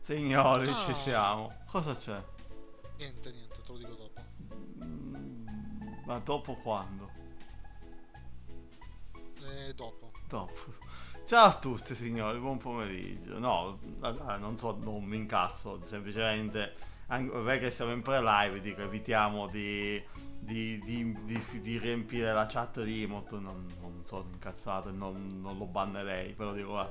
Signori, Ah. ci siamo. Cosa c'è? Niente, niente, te lo dico dopo. Mm, Ma dopo quando? Eh, dopo. Dopo. Ciao a tutti signori, buon pomeriggio. No, non so, non mi incazzo, semplicemente, anche perché siamo in pre-live, dico, evitiamo di, di, di- di- riempire la chat di emote, non, non sono incazzato e non, non lo bannerei, però dico, va,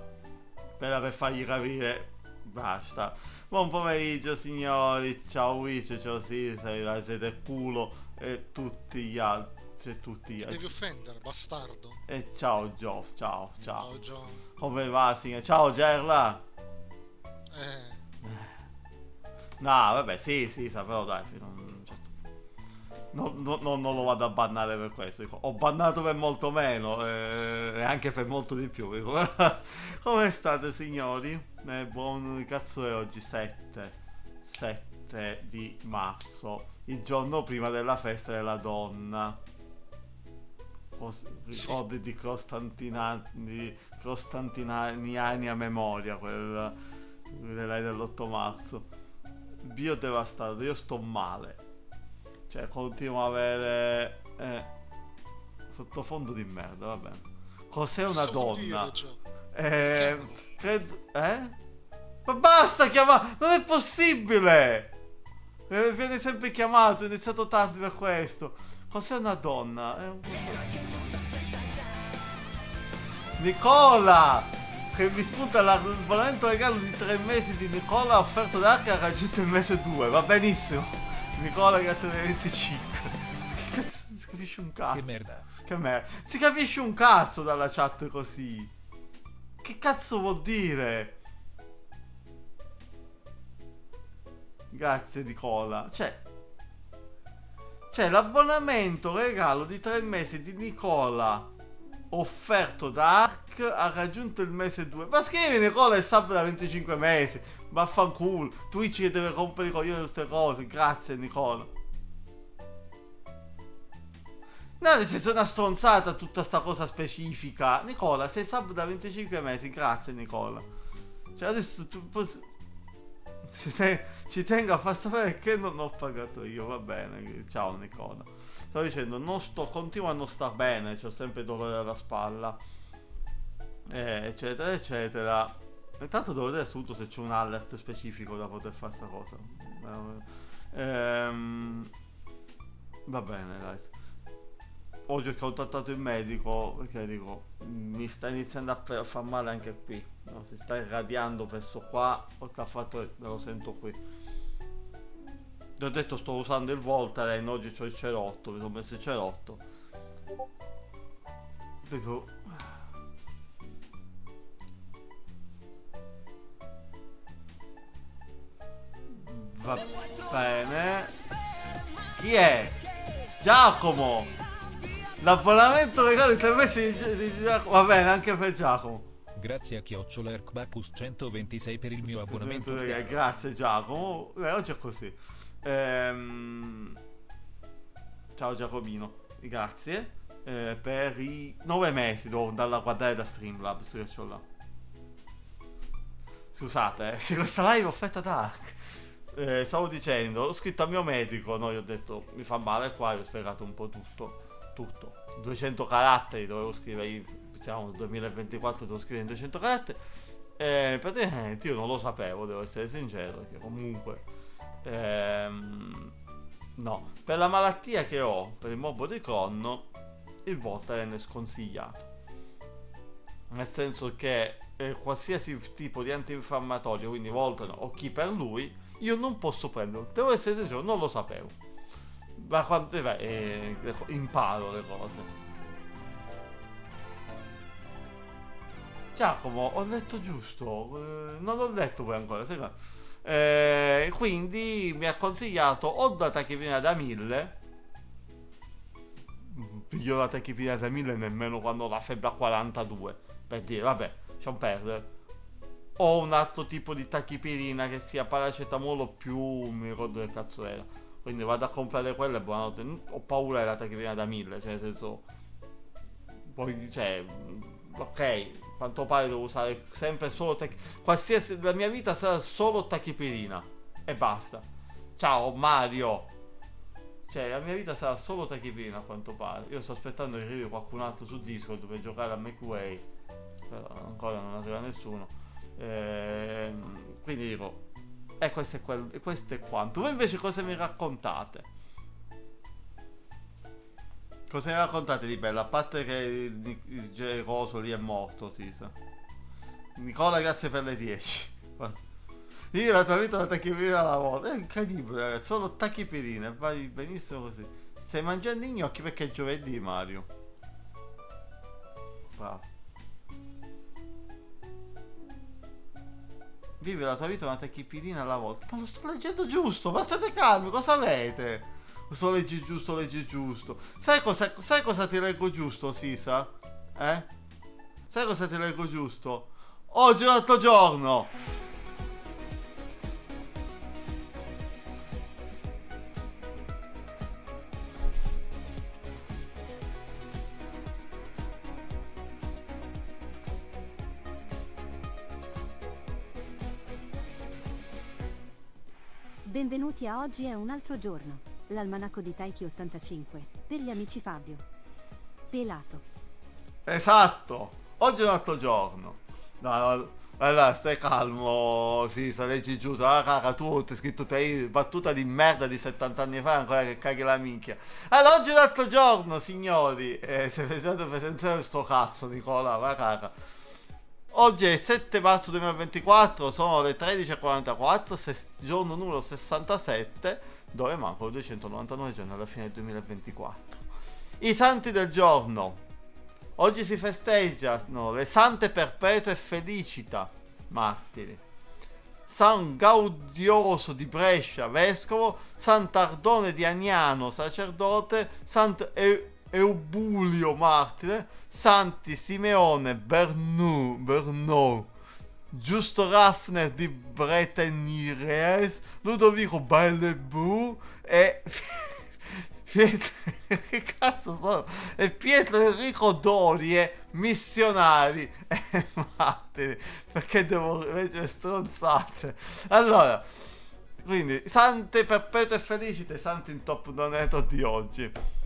per, per fargli capire, basta. Buon pomeriggio signori, ciao Witch, ciao Sisa, siete culo e tutti gli altri, e tutti gli Mi devi altri. offendere, bastardo. E ciao Gio, ciao, ciao. Ciao, John. Come va, signor? Ciao, Gerla. Eh, No, vabbè, sì, sì, sa, però dai, non, cioè, non- non- non- lo vado a bannare per questo. dico, ho bannato per molto meno eh, e anche per molto di più. dico, come state, signori? Eh, buon cazzo è oggi 7, 7 di marzo, il giorno prima della festa della donna. Sì. ricordi di Costantina, di Costantiniani a memoria, quel, quella dell'8 marzo bio devastato, io sto male. Cioè, continuo a avere eh, sottofondo di merda, va bene. Cos'è una donna? Eh, credo, eh? Ma basta chiamare, non è possibile! Eh, Viene sempre chiamato, ho iniziato tardi per questo. Cos'è una donna? È un... Nicola! Che mi spunta l'abbonamento regalo di tre mesi di Nicola offerto da Arca ha raggiunto il mese 2. Va benissimo. Nicola, grazie i 25. Che cazzo, si capisce un cazzo? Che merda. Che merda. Si capisce un cazzo dalla chat così. Che cazzo vuol dire? Grazie Nicola. Cioè... C'è l'abbonamento regalo di tre mesi di Nicola offerto da Ark ha raggiunto il mese 2. Ma scrivi Nicola è sub da 25 mesi. Vaffanculo. Twitch che deve rompere i coglioni di queste cose. Grazie Nicola. No, nel senso è una stronzata tutta sta cosa specifica. Nicola, sei sub da 25 mesi. Grazie Nicola. Cioè adesso tu ci, te- ci tengo a far sapere che non ho pagato io. Va bene. Ciao Nicola. Stavo dicendo, non sto, continuo a non star bene, ho sempre dolore alla spalla, eh, eccetera, eccetera. Intanto devo vedere subito se c'è un alert specifico da poter fare sta cosa. Ehm, va bene, dai. Oggi ho contattato il medico perché dico, mi sta iniziando a far male anche qui. no? Si sta irradiando verso qua, ho che fatto, me lo sento qui. Ti ho detto sto usando il Voltaren, oggi ho il cerotto, mi sono messo il cerotto. Proprio... Va bene. Chi è? Giacomo! L'abbonamento regalo mesi di, di- Giacomo. Va bene, anche per Giacomo. Grazie a Chiocciola Erkbacus 126 per il mio abbonamento. Eh, Grazie Giacomo. Eh, oggi è così. Ehm, Ciao Giacomino, grazie. Eh, per i nove mesi devo andarla a guardare da Streamlabs che ce l'ho. Scusate, eh, se questa live è offerta Dark. Eh, stavo dicendo, ho scritto al mio medico, no, gli ho detto mi fa male qua, gli ho spiegato un po' tutto. Tutto. 200 caratteri dovevo scrivere, io- nel 2024, devo scrivere in 200 caratteri. Eh, praticamente io non lo sapevo, devo essere sincero, perché comunque... ehm, no, per la malattia che ho, per il morbo di Crohn, il Voltaren è sconsigliato. Nel senso che eh, qualsiasi tipo di antinfiammatorio, quindi Voltaren o chi per lui, io non posso prenderlo. Devo essere sincero, non lo sapevo. Ma quante eh, le co- imparo le cose. Giacomo, ho letto giusto. eh, non l'ho letto poi ancora. Eh, quindi mi ha consigliato o la tachipirina da 1000. Piglio la tachipirina da 1000 nemmeno quando ho la febbre a 42. Per dire, vabbè, lasciamo perdere. O un altro tipo di tachipirina che sia paracetamolo più. Mi ricordo che cazzo era. Quindi vado a comprare quella e buonanotte. Ho paura della tachipirina da 1000, cioè nel senso. Poi, cioè. ok, quanto pare devo usare sempre solo tech... Qualsiasi... La mia vita sarà solo tachipirina. E basta. Ciao Mario. Cioè, la mia vita sarà solo tachipirina a quanto pare. Io sto aspettando che arrivi qualcun altro su Discord per giocare a McWay. Però ancora non arriva nessuno. Ehm, quindi dico... E questo è, quel... questo è quanto. Voi invece cosa mi raccontate? Cosa mi raccontate di bello? A parte che geroso lì è morto, si sa. Nicola, grazie per le 10. Io la tua vita una tachipirina alla volta. È incredibile, ragazzi. Solo tachipirina. Vai benissimo così. Stai mangiando i gnocchi perché è giovedì, Mario. Bravo. Vivi la tua vita una tachipirina alla volta. Ma lo sto leggendo giusto, ma state calmi, cosa avete? Sto leggi giusto, leggi giusto. Sai cosa, sai cosa ti leggo giusto, Sisa? Eh? Sai cosa ti leggo giusto? Oggi è l'altro giorno! Benvenuti a Oggi è un altro giorno, l'almanacco di Taiki 85, per gli amici Fabio. Pelato. Esatto! Oggi è un altro giorno. No, no, allora, stai calmo, sì, sta leggi giusto. Ah, caga, tu ti hai scritto te battuta di merda di 70 anni fa, ancora che caghi la minchia. Allora, oggi è un altro giorno, signori. Eh, se pensate presentare sto cazzo, Nicola, va caga. Oggi è 7 marzo 2024, sono le 13.44, ses- giorno numero 67, dove mancano 299 giorni alla fine del 2024. I santi del giorno. Oggi si festeggiano le sante perpetue e felicita, martiri. San Gaudioso di Brescia, vescovo, Sant'Ardone di Agnano, sacerdote, Sant'Eubulio, martire, Santi Simeone Bernou, Bernou, Giusto Raffner di Bretigny-Rees, Ludovico Bellebou e Pietro, sono? E Pietro Enrico Dorie, missionari e martiri. Perché devo leggere stronzate? Allora, quindi, sante perpetue e felicite, santi in top donato di oggi.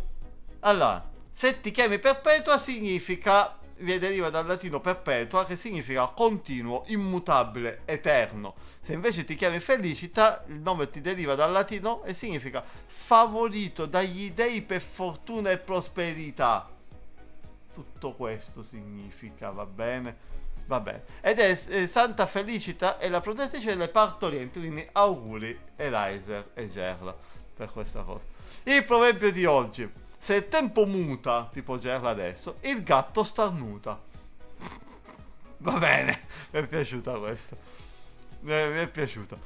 Allora, se ti chiami perpetua significa, deriva dal latino perpetua che significa continuo, immutabile, eterno. Se invece ti chiami felicita, il nome ti deriva dal latino e significa favorito dagli dei per fortuna e prosperità. Tutto questo significa, va bene? Va bene. Ed è eh, Santa Felicita è la protettrice delle partorienti, quindi auguri Elizer e Gerla per questa cosa. Il proverbio di oggi. Se il tempo muta, tipo Gerla adesso, il gatto starnuta. Va bene, mi è piaciuta questa. Mi è, piaciuta.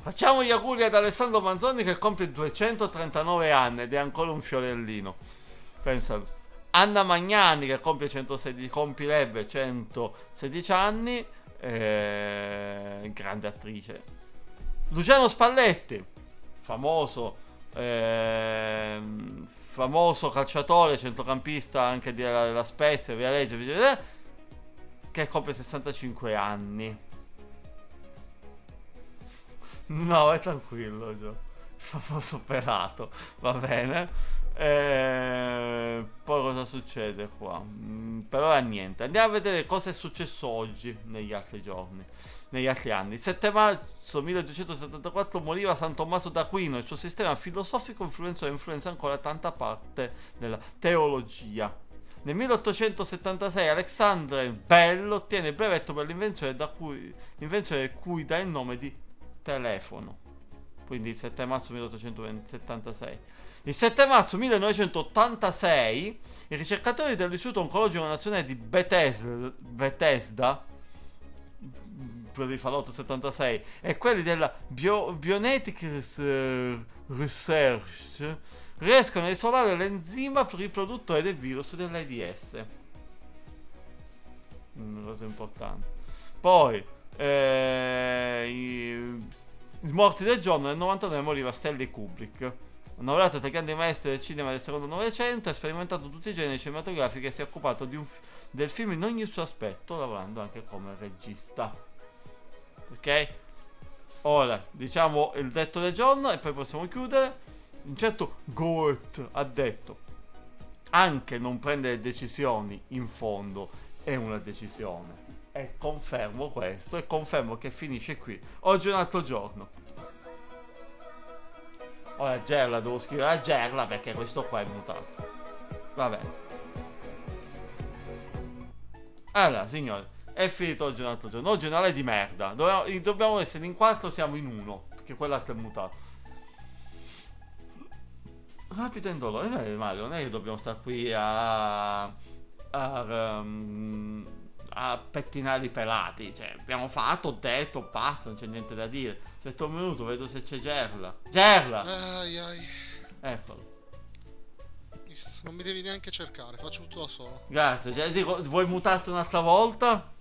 Facciamo gli auguri ad Alessandro Manzoni che compie 239 anni ed è ancora un fiorellino. Pensalo. Anna Magnani che compie 116, compirebbe 116 anni, eh, grande attrice. Luciano Spalletti, famoso, eh, famoso calciatore, centrocampista anche della, della Spezia, via Reggio, via, che compie 65 anni. No, è tranquillo, Gio. Famoso operato, va bene. Eh, poi cosa succede qua? Mm, per ora niente. Andiamo a vedere cosa è successo oggi negli altri giorni, negli altri anni. Il 7 marzo 1274 moriva San Tommaso d'Aquino. Il suo sistema filosofico influenzò e influenza ancora tanta parte della teologia. Nel 1876 Alexandre Bell ottiene il brevetto per l'invenzione, da cui, cui dà il nome di telefono. Quindi il 7 marzo 1876. Il 7 marzo 1986 i ricercatori dell'Istituto Oncologico Nazionale di Bethesda, Bethesda quelli di Fallout 76 e quelli della Bio, Bionetics uh, Research riescono a isolare l'enzima per il produttore del virus dell'AIDS. Una cosa importante. Poi, eh, i, morti del giorno nel 99 moriva Stanley Kubrick Un laureato tra i grandi maestri del cinema del secondo Novecento, ha sperimentato tutti i generi cinematografici e si è occupato del film in ogni suo aspetto, lavorando anche come regista. Ok? Ora, diciamo il detto del giorno e poi possiamo chiudere. Un certo Goethe ha detto, anche non prendere decisioni in fondo è una decisione. E confermo questo e confermo che finisce qui. Oggi è un altro giorno. Ora Gerla devo scrivere a Gerla perché questo qua è mutato. Va bene. Allora, signore, è finito oggi un altro giorno. Oggi è una di merda. Dobbiamo, dobbiamo essere in quattro, siamo in uno. Perché quell'altro è mutato. Rapido e indolore, eh, Mario, non è che dobbiamo stare qui a. a. um, a pettinare i pelati. Cioè, abbiamo fatto, detto, basta, non c'è niente da dire. Un minuto, vedo se c'è Gerla. Gerla! Ai ai. Eccolo. Non mi devi neanche cercare, faccio tutto da solo. Grazie, cioè, dico, vuoi mutarti un'altra volta?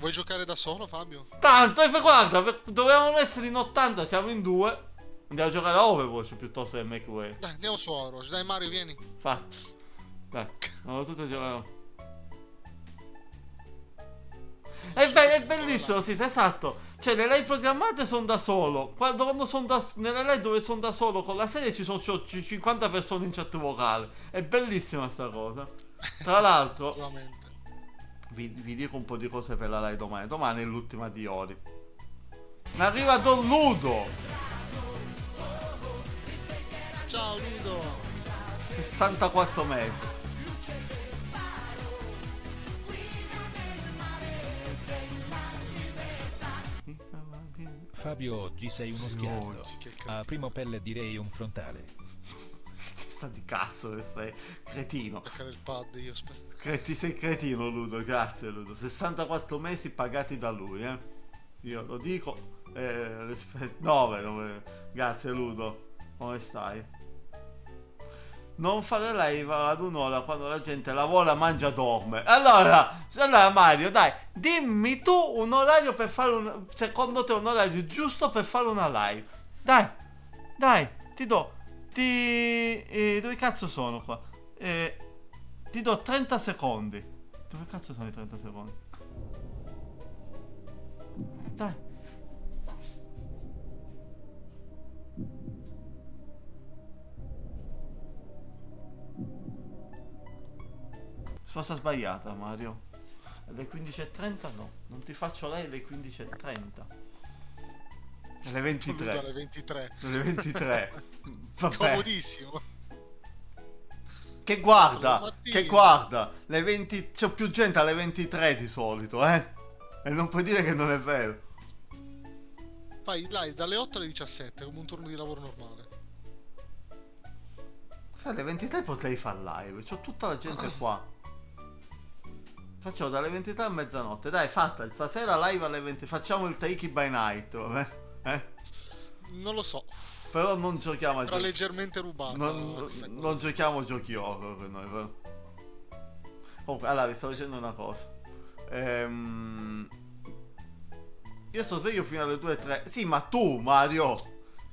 Vuoi giocare da solo, Fabio? Tanto, e guarda, dovevamo essere in 80, siamo in due. Andiamo a giocare a Overwatch piuttosto che Make Way. Dai, andiamo su Overwatch. Dai, Mario, vieni. Fatto. Dai, andiamo tutti a giocare. È, be- è bellissimo, sì, esatto. Cioè, le live programmate sono da solo. Quando, sono da, nelle live dove sono da solo con la serie ci sono c'ho- c'ho 50 persone in chat vocale. È bellissima sta cosa. Tra l'altro. Vi, vi dico un po' di cose per la live domani. Domani è l'ultima di Ori. Ma arriva Don Ludo! Ciao, Ludo. 64 mesi. Fabio oggi sei uno schianto. A primo pelle direi un frontale. Sta di cazzo che sei cretino. Attaccare il pad, io aspetta. Creti, sei cretino Ludo, grazie Ludo. 64 mesi pagati da lui, eh. Io lo dico. Eh, rispe- 9, nove. Grazie Ludo. Come stai? Non fare live ad un'ora quando la gente lavora, mangia, dorme. Allora, allora Mario, dai, dimmi tu un orario per fare un... Secondo te un orario giusto per fare una live. Dai, dai, ti do... Ti... eh, dove cazzo sono qua? Eh, ti do 30 secondi. Dove cazzo sono i 30 secondi? Dai. Sposta sbagliata, Mario. Alle 15.30 no. Non ti faccio lei alle 15.30. Alle Ludo 23. alle 23. Alle 23. Vabbè. Comodissimo. Che guarda, che guarda, le 20, c'è più gente alle 23 di solito, eh? E non puoi dire che non è vero. Fai live dalle 8 alle 17, come un turno di lavoro normale. Sai, alle 23 potrei far live, c'ho tutta la gente qua. Facciamo dalle 23 a mezzanotte, dai, fatta, stasera live alle 20, facciamo il Taiki by Night, vabbè? Eh? Non lo so. Però non giochiamo a Era giochi. leggermente rubata Non, non giochiamo giochi horror con noi, però. Comunque, allora, vi stavo dicendo una cosa. Ehm... Io sto sveglio fino alle 2 3. Sì, ma tu, Mario!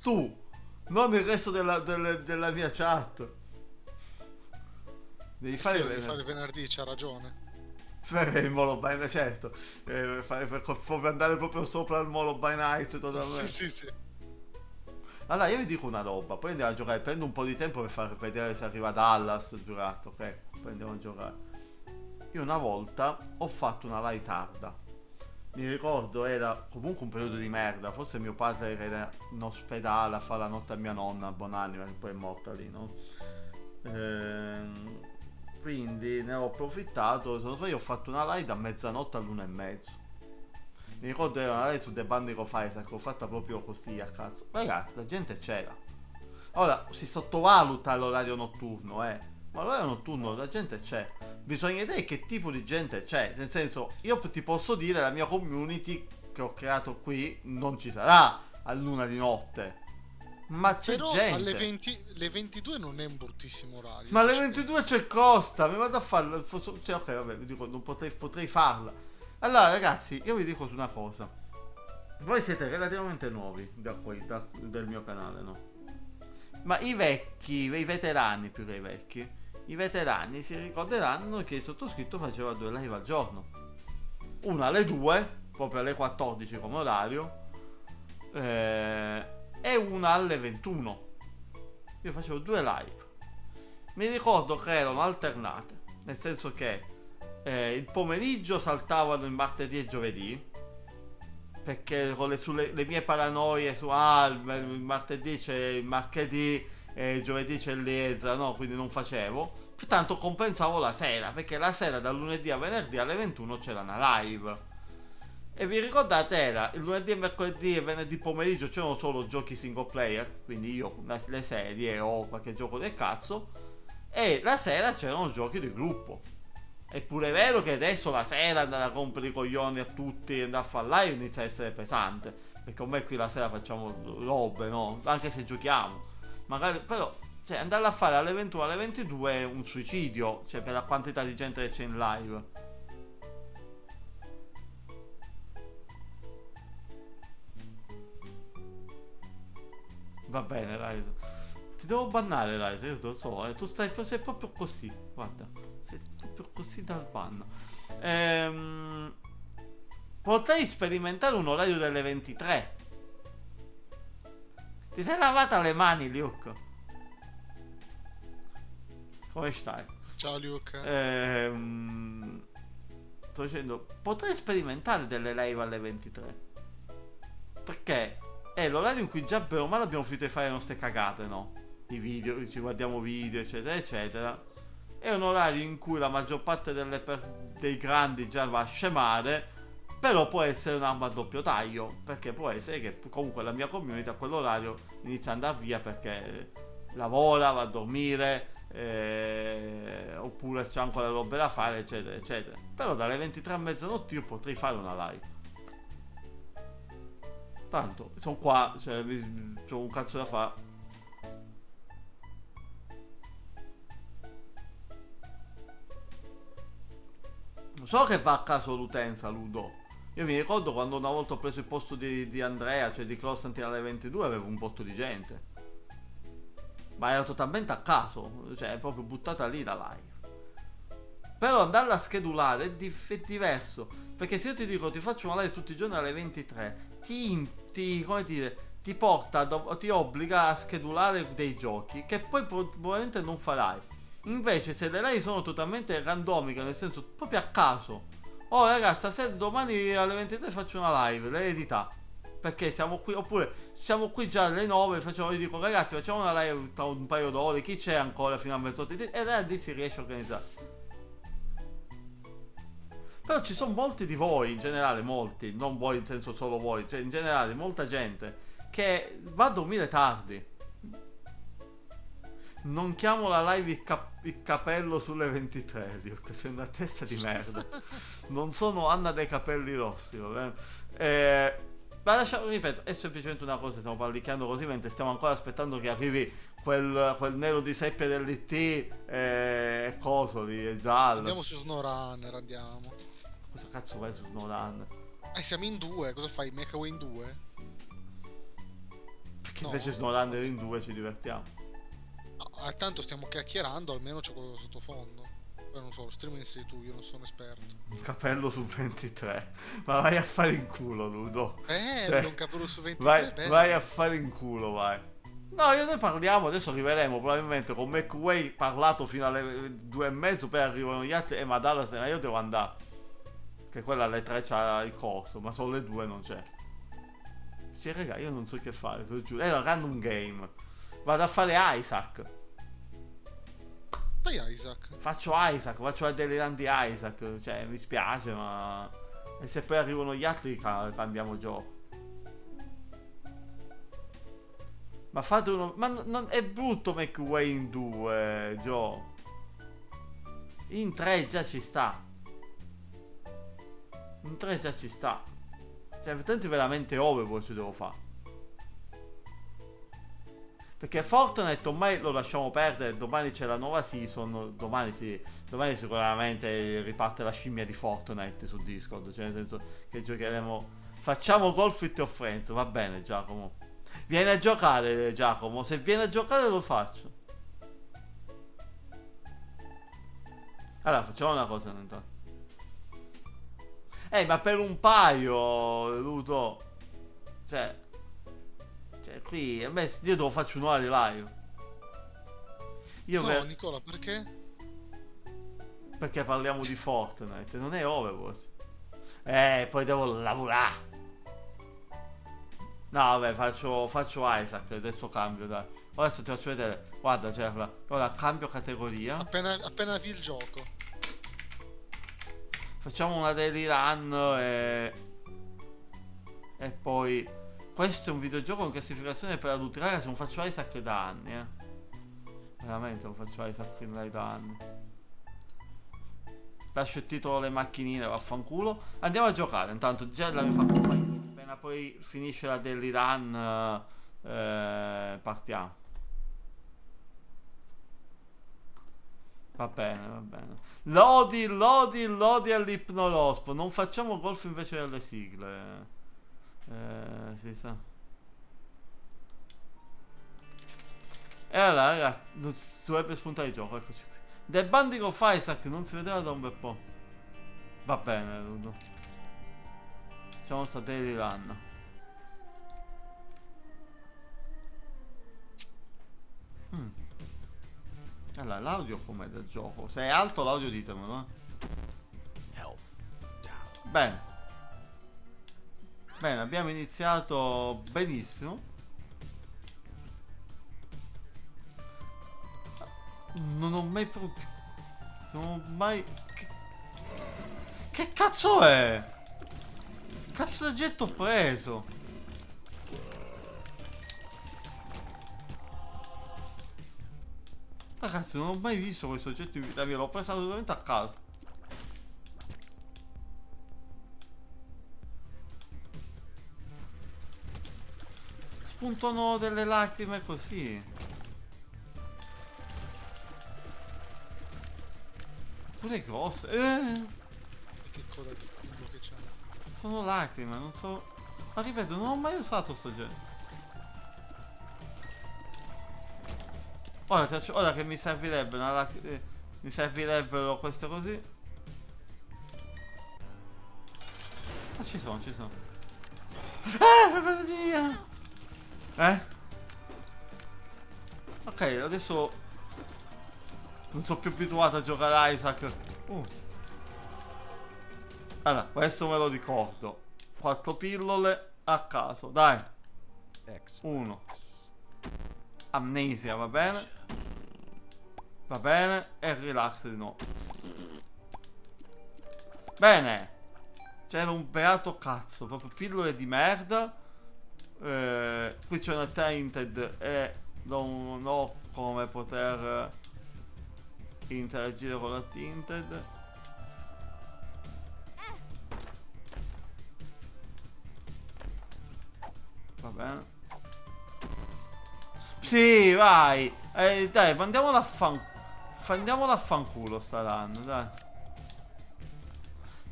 Tu! Non il resto della, delle- della mia chat. Devi Sì, fare, devi fare venerdì, c'ha ragione. fare il Molo by Night, certo. Eh, fare, per, per andare proprio sopra il Molo by Night totalmente. Sì, sì, sì. Allora, io vi dico una roba, poi andiamo a giocare. Prendo un po' di tempo per far vedere se arriva Dallas giurato, ok? Poi andiamo a giocare. Io una volta ho fatto una live tarda. Mi ricordo era comunque un periodo di merda. Forse mio padre era in ospedale a fare la notte a mia nonna, buonanima, che poi è morta lì, no? Ehm, quindi ne ho approfittato. Se non sbaglio, ho fatto una live da mezzanotte all'una e mezzo. Mi ricordo era una live su The Band of Isaac, che ho fatta proprio così a cazzo. Ragazzi, la gente c'era. Ora si sottovaluta l'orario notturno, eh. Ma l'orario notturno la gente c'è. Bisogna vedere che tipo di gente c'è. Nel senso, io ti posso dire la mia community che ho creato qui non ci sarà a luna di notte. Ma c'è Però gente. alle 20, le 22 non è un bruttissimo orario. Ma alle Cioè, 22 c'è Costa, mi vado a farla. Cioè, ok, vabbè, vi dico, non potrei, potrei farla. Allora, ragazzi, io vi dico una cosa. Voi siete relativamente nuovi da qui, da- del mio canale, no? Ma i vecchi, i veterani più che i vecchi, i veterani si ricorderanno che il sottoscritto faceva due live al giorno. Una alle 2, proprio alle 14 come orario, eh, e una alle 21. Io facevo due live. Mi ricordo che erano alternate, nel senso che eh, il pomeriggio saltavano il martedì e giovedì, perché con le, sulle, le mie paranoie su ah, il, il martedì c'è il martedì e il giovedì c'è l'Ezra, no, quindi non facevo. Pertanto compensavo la sera, perché la sera dal lunedì a venerdì alle 21 c'era una live. E vi ricordate era il lunedì, mercoledì e venerdì pomeriggio c'erano solo giochi single player, quindi io le serie o qualche gioco del cazzo, e la sera c'erano giochi di gruppo. È vero che adesso la sera andare a rompere i coglioni a tutti e andare a fare live inizia a essere pesante. Perché ormai qui la sera facciamo robe, no? Anche se giochiamo. Magari, però, cioè, andare a fare alle 21 alle 22 è un suicidio. Cioè, per la quantità di gente che c'è in live. Va bene, Rise. Ti devo bannare, Rise. Io lo so. Eh. Tu stai, proprio così. Guarda proprio così dal panno. Ehm, potrei sperimentare un orario delle 23. Ti sei lavata le mani, Luke? Come stai? Ciao Luke. Ehm, sto dicendo, potrei sperimentare delle live alle 23. Perché è l'orario in cui già bene o male abbiamo finito di fare le nostre cagate, no? I video, ci guardiamo video, eccetera, eccetera è un orario in cui la maggior parte per- dei grandi già va a scemare, però può essere un'arma a doppio taglio, perché può essere che comunque la mia community a quell'orario inizia ad andare via perché lavora, va a dormire, eh, oppure c'è ancora robe da fare, eccetera, eccetera. Però dalle 23 a mezzanotte io potrei fare una live. Tanto, sono qua, cioè, ho un cazzo da fare So che va a caso l'utenza, Ludo. Io mi ricordo quando una volta ho preso il posto di, di Andrea, cioè di Constantine alle 22, avevo un botto di gente. Ma era totalmente a caso, cioè è proprio buttata lì la live. Però andarla a schedulare è, di- è, diverso. Perché se io ti dico ti faccio una live tutti i giorni alle 23, ti, ti come dire, ti porta, ti obbliga a schedulare dei giochi che poi probabilmente non farai. Invece se le live sono totalmente randomiche, nel senso proprio a caso. Oh ragazzi, stasera domani alle 23 faccio una live, l'eredità. Perché siamo qui, oppure siamo qui già alle 9, facciamo, io dico ragazzi facciamo una live tra un paio d'ore, chi c'è ancora fino a mezzanotte? E là lì si riesce a organizzare. Però ci sono molti di voi, in generale molti, non voi in senso solo voi, cioè in generale molta gente che va a dormire tardi non chiamo la live il, cap- il capello sulle 23, Dio, sei una testa di merda. non sono Anna dei capelli rossi, va bene? Eh, ma lasciamo, ripeto, è semplicemente una cosa, stiamo parlicchiando così mentre stiamo ancora aspettando che arrivi quel, quel nero di seppia dell'IT e eh, coso lì, giallo. Andiamo su SnowRunner, andiamo. Cosa cazzo vai su SnowRunner? Eh, siamo in due, cosa fai? Mechaway in due? Perché no. invece SnowRunner in due ci divertiamo. Ah, tanto stiamo chiacchierando, almeno c'è quello sottofondo. Poi non so, lo streaming sei tu, io non sono esperto. Un capello su 23. Ma vai a fare in culo, Ludo. Eh, cioè, un capello su 23. Vai, vai, a fare in culo, vai. No, io ne parliamo, adesso arriveremo probabilmente con McWay parlato fino alle due e mezzo, poi arrivano gli altri. Eh, ma Dallas, ma io devo andare. Che quella alle tre c'ha il corso, ma solo le due non c'è. Cioè, raga, io non so che fare, te lo giuro. È una random game. Vado a fare Isaac. Fai Isaac. Faccio Isaac, faccio la Deliran di Isaac. Cioè, mi spiace, ma. E se poi arrivano gli altri, cambiamo gioco. Ma fate uno. Ma non, è brutto McWay in 2, Joe. In 3 già ci sta. In 3 già ci sta. Cioè, veramente Overwatch devo fare. Perché Fortnite ormai lo lasciamo perdere, domani c'è la nuova season, domani sì, domani sicuramente riparte la scimmia di Fortnite su Discord, cioè nel senso che giocheremo, facciamo Golf your friends, va bene Giacomo. Vieni a giocare, Giacomo. Se vieni a giocare lo faccio. Allora, facciamo una cosa intanto. Eh, ma per un paio, Luto. Cioè, cioè qui, a me, io devo faccio un'ora di live. Io No, per- Nicola, perché? perché parliamo di Fortnite, non è Overwatch. Eh, poi devo lavorare. No, vabbè, faccio, faccio Isaac, adesso cambio, dai. Adesso ti faccio vedere. Guarda, c'è la... Ora cambio categoria. Appena, appena avvi il gioco. Facciamo una daily run e... E poi... Questo è un videogioco con classificazione per adulti. Ragazzi, non faccio Isaac da anni, eh. Veramente non faccio Isaac in live da anni. Lascio il titolo alle macchinine, vaffanculo. Andiamo a giocare. Intanto Gella mi fa compagnia. Appena poi finisce la daily run, eh, eh, partiamo. Va bene, va bene. Lodi, lodi, lodi all'ipnolospo. Non facciamo golf invece delle sigle. Eh, si sa. E allora, ragazzi, dovrebbe spuntare il gioco. Eccoci qui. The Banding of Isaac non si vedeva da un bel po'. Va bene, Ludo. Siamo stati di run. Mm. Allora, l'audio com'è del gioco? Se è alto l'audio ditemelo, eh. Bene. Bene, abbiamo iniziato benissimo. Non ho mai pro- Non ho mai... Che, che cazzo è? Cazzo di oggetto ho preso? Ragazzi, non ho mai visto questo oggetto in vita mia, l'ho preso assolutamente a caso. Spuntano delle lacrime così. Pure grosse. Eh, che coda di culo che c'è. sono lacrime, non so. Ma ripeto, non ho mai usato sto genere. Ora, faccio- ora che mi servirebbe una lac- eh, mi servirebbero queste così. Ah, ci sono, ci sono. Ah, per via! Eh? Ok, adesso non sono più abituato a giocare a Isaac. Uh. Allora, questo me lo ricordo. Quattro pillole a caso, dai. Uno. Amnesia, va bene? Va bene. E relax di nuovo. Bene. C'era un beato cazzo, proprio pillole di merda. Eh, qui c'è una tainted e non ho come poter eh, interagire con la tinted. Va bene. Sì, vai. Eh, dai, mandiamola a fan... Andiamola a fanculo sta run, dai.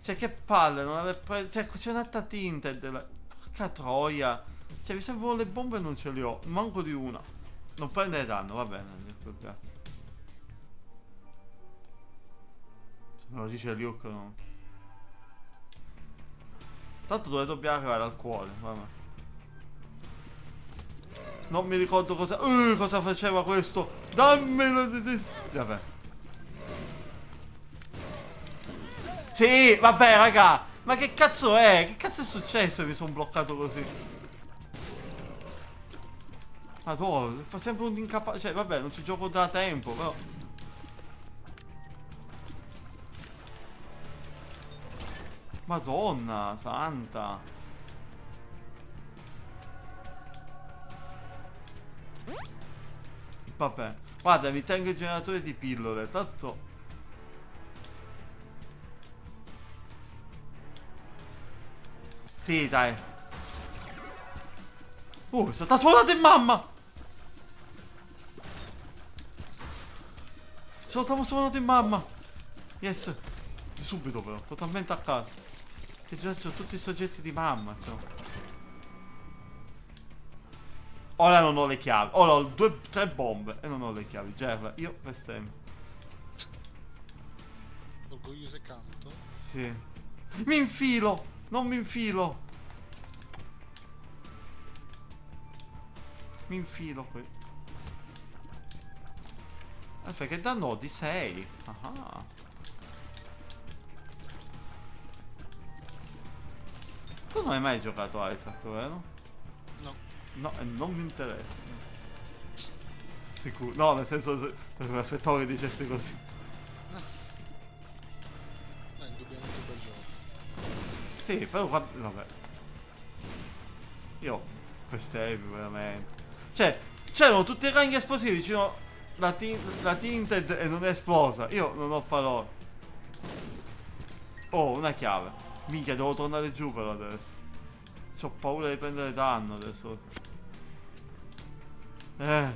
Cioè, che palle non aver preso... Cioè, c'è un'altra tinted. della- Porca troia. Cioè, mi servono le bombe non ce le ho. Manco di una. Non prendere danno, va bene. Grazie. Me lo dice Luke, no? Tanto dove dobbiamo arrivare al cuore, vabbè. Non mi ricordo cosa... Uh, cosa faceva questo. Dammelo Vabbè. Sì, vabbè, raga. Ma che cazzo è? Che cazzo è successo mi sono bloccato così? Madonna, fa sempre un incapace... Cioè, vabbè, non ci gioco da tempo, però... Madonna, santa. Vabbè. Guarda, mi tengo il generatore di pillole, tanto... Sì, dai. Uh, sono trasformato in mamma! Sono trasformato in mamma! Yes! Subito però, totalmente a caso. Che già ho tutti i soggetti di mamma, cioè. Ora non ho le chiavi. Ora ho due, tre bombe e non ho le chiavi. Gerla, io bestemmio. Orgoglioso e canto. Sì. Mi infilo! Non mi infilo! Mi infilo qui. Eh, perché danno di 6. Ah. Tu non hai mai giocato a Isaac, vero? No. No, e non mi interessa. Sicuro. No, nel senso, se- mi aspettavo che dicessi così. È indubbiamente un bel gioco. Sì, però quando... Vabbè. Io bestemmio veramente. Cioè, c'erano tutti i ranghi esplosivi vicino la, tin- la Tinted e non è esplosa. Io non ho parole. Oh, una chiave. Minchia, devo tornare giù però adesso. Ho paura di prendere danno adesso. Eh.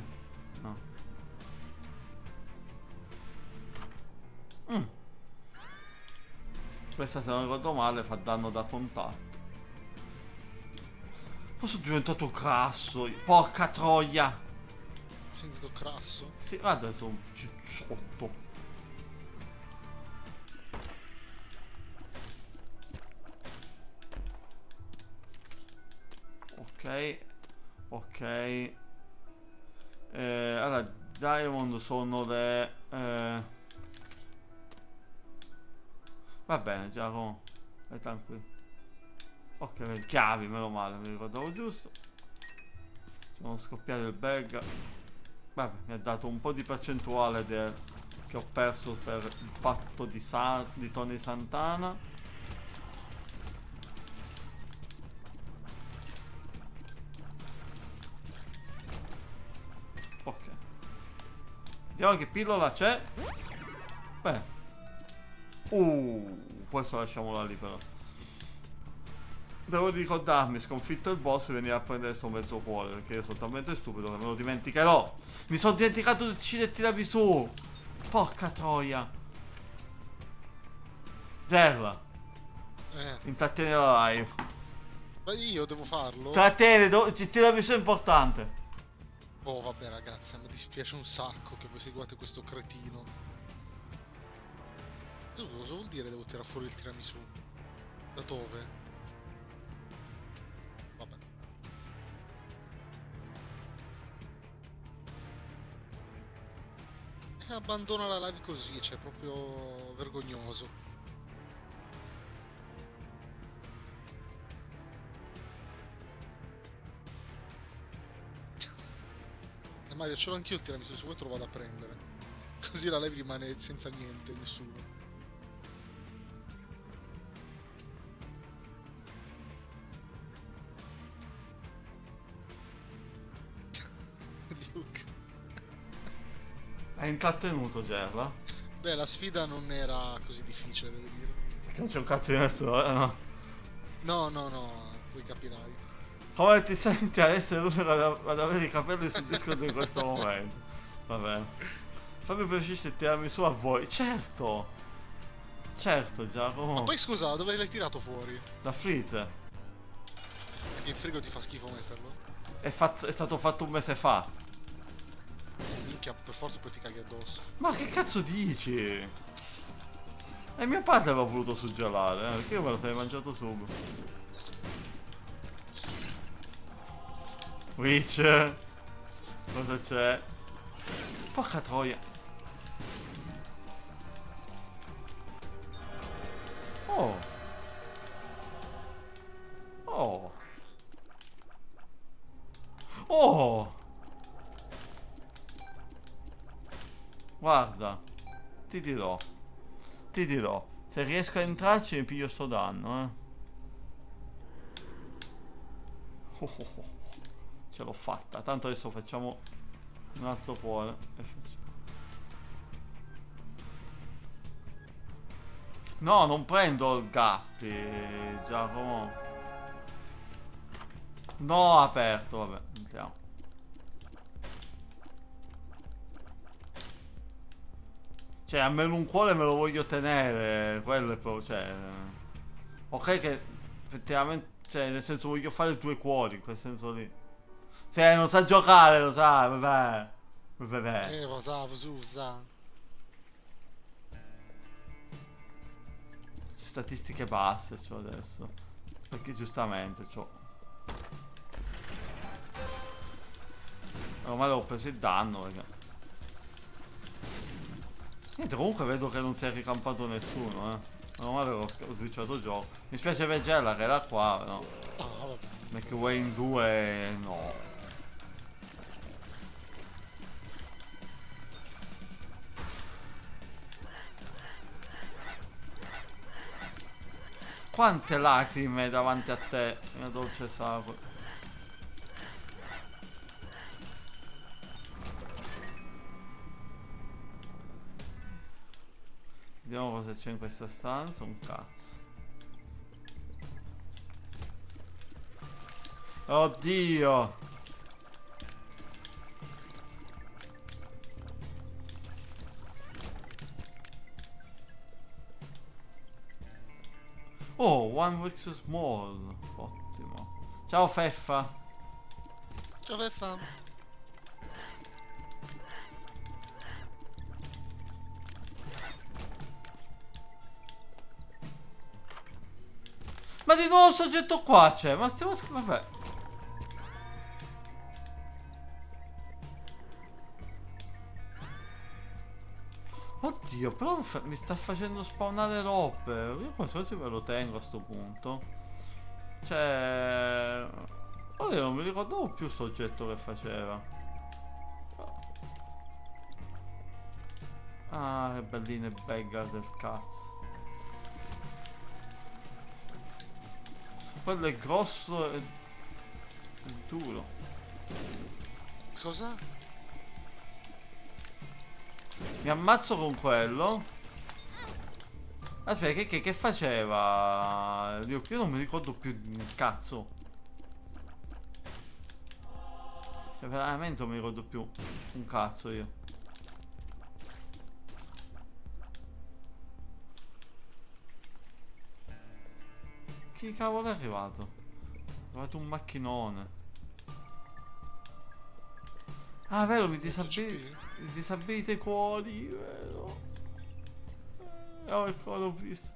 No. Mm. Questa se non ricordo male fa danno da contatto. Poi sono diventato grasso. Porca troia. Sentito crasso. Sì, guarda, sono un cicciotto. Ok, ok. Eh, allora, Diamond sono le... eh, Va bene, Giacomo. Stai tranquillo. Ok, le chiavi, meno male, mi ricordavo giusto. Sono scoppiato il bag. Vabbè, mi ha dato un po' di percentuale de- che ho perso per il patto di, Sa- di Tony Santana. Ok. Vediamo che pillola c'è. Beh. Uh, questo lasciamola lì però. Devo ricordarmi, sconfitto il boss e venire a prendere sto mezzo cuore, perché io sono talmente stupido che me lo dimenticherò. Mi sono dimenticato di uccidere tirarmi su. Porca troia. Gerla, Eh, intrattieni la live. ma io devo farlo? Trattieni, do- su è importante. Oh vabbè ragazzi, mi dispiace un sacco che voi seguate questo cretino. Cosa vuol dire devo tirare fuori il tiramisù? Da dove? Abbandona la live così, cioè proprio vergognoso. E Mario, ce l'ho anch'io il tiramisù, se vuoi te lo vado a prendere. Così la live rimane senza niente, nessuno. Intrattenuto Gerla? Beh, la sfida non era così difficile, devo dire. Perché non c'è un cazzo di nessuno, eh, no. No, no, no, poi capirai. Come ti senti ad essere l'unico ad, ad avere i capelli sul Discord in questo momento? Va bene. Fammi precisare tirarmi su a voi. Certo! Certo, Giacomo. Ma poi scusa, dove l'hai tirato fuori? Da freezer. Perché in frigo ti fa schifo metterlo? È, fatto- è stato fatto un mese fa. Minchia, per forza poi ti caghi addosso. Ma che cazzo dici? E mio padre aveva voluto suggelare, eh, perché io me lo sarei mangiato subito. Witch. Cosa c'è? Porca troia. Oh. Oh. Ti dirò. Ti dirò. Se riesco a entrarci mi piglio sto danno, eh. Oh, oh, oh. Ce l'ho fatta. Tanto adesso facciamo un altro cuore. No, non prendo il gappi, Giacomo. No, aperto, vabbè, entriamo. Cioè, almeno un cuore me lo voglio tenere, quello è proprio, cioè... Ok che effettivamente, cioè, nel senso voglio fare due cuori, in quel senso lì. Se non sa giocare, lo sa, vabbè. Vabbè. Eh, lo sa, Susa. Statistiche basse c'ho adesso. Perché giustamente c'ho. Ormai ho preso il danno perché. Niente, comunque vedo che non si è ricampato nessuno, eh. Non avevo ho switchato il gioco. Mi spiace Vegella che era qua, no. McWayne 2 no. Quante lacrime davanti a te, mia dolce Saco. Vediamo cosa c'è in questa stanza, un cazzo. Oddio! Oh, one week so small. Ottimo. Ciao Feffa. Ciao Feffa. Ma di nuovo soggetto qua c'è. Ma stiamo sch- Vabbè. Oddio, però mi sta facendo spawnare robe. Io quasi quasi me lo tengo a sto punto. Cioè... Ora io non mi ricordavo più sto oggetto che faceva. Ah, che belline beggar del cazzo. Quello è grosso e duro. Cosa? Mi ammazzo con quello. Aspetta, che, che, che faceva? Dio, io non mi ricordo più cazzo. Cioè, veramente non mi ricordo più un cazzo io. Chi cavolo è arrivato? È arrivato un macchinone. Ah, vero, mi disabili... Mi disabilita i cuori, vero? Oh, ecco, l'ho visto.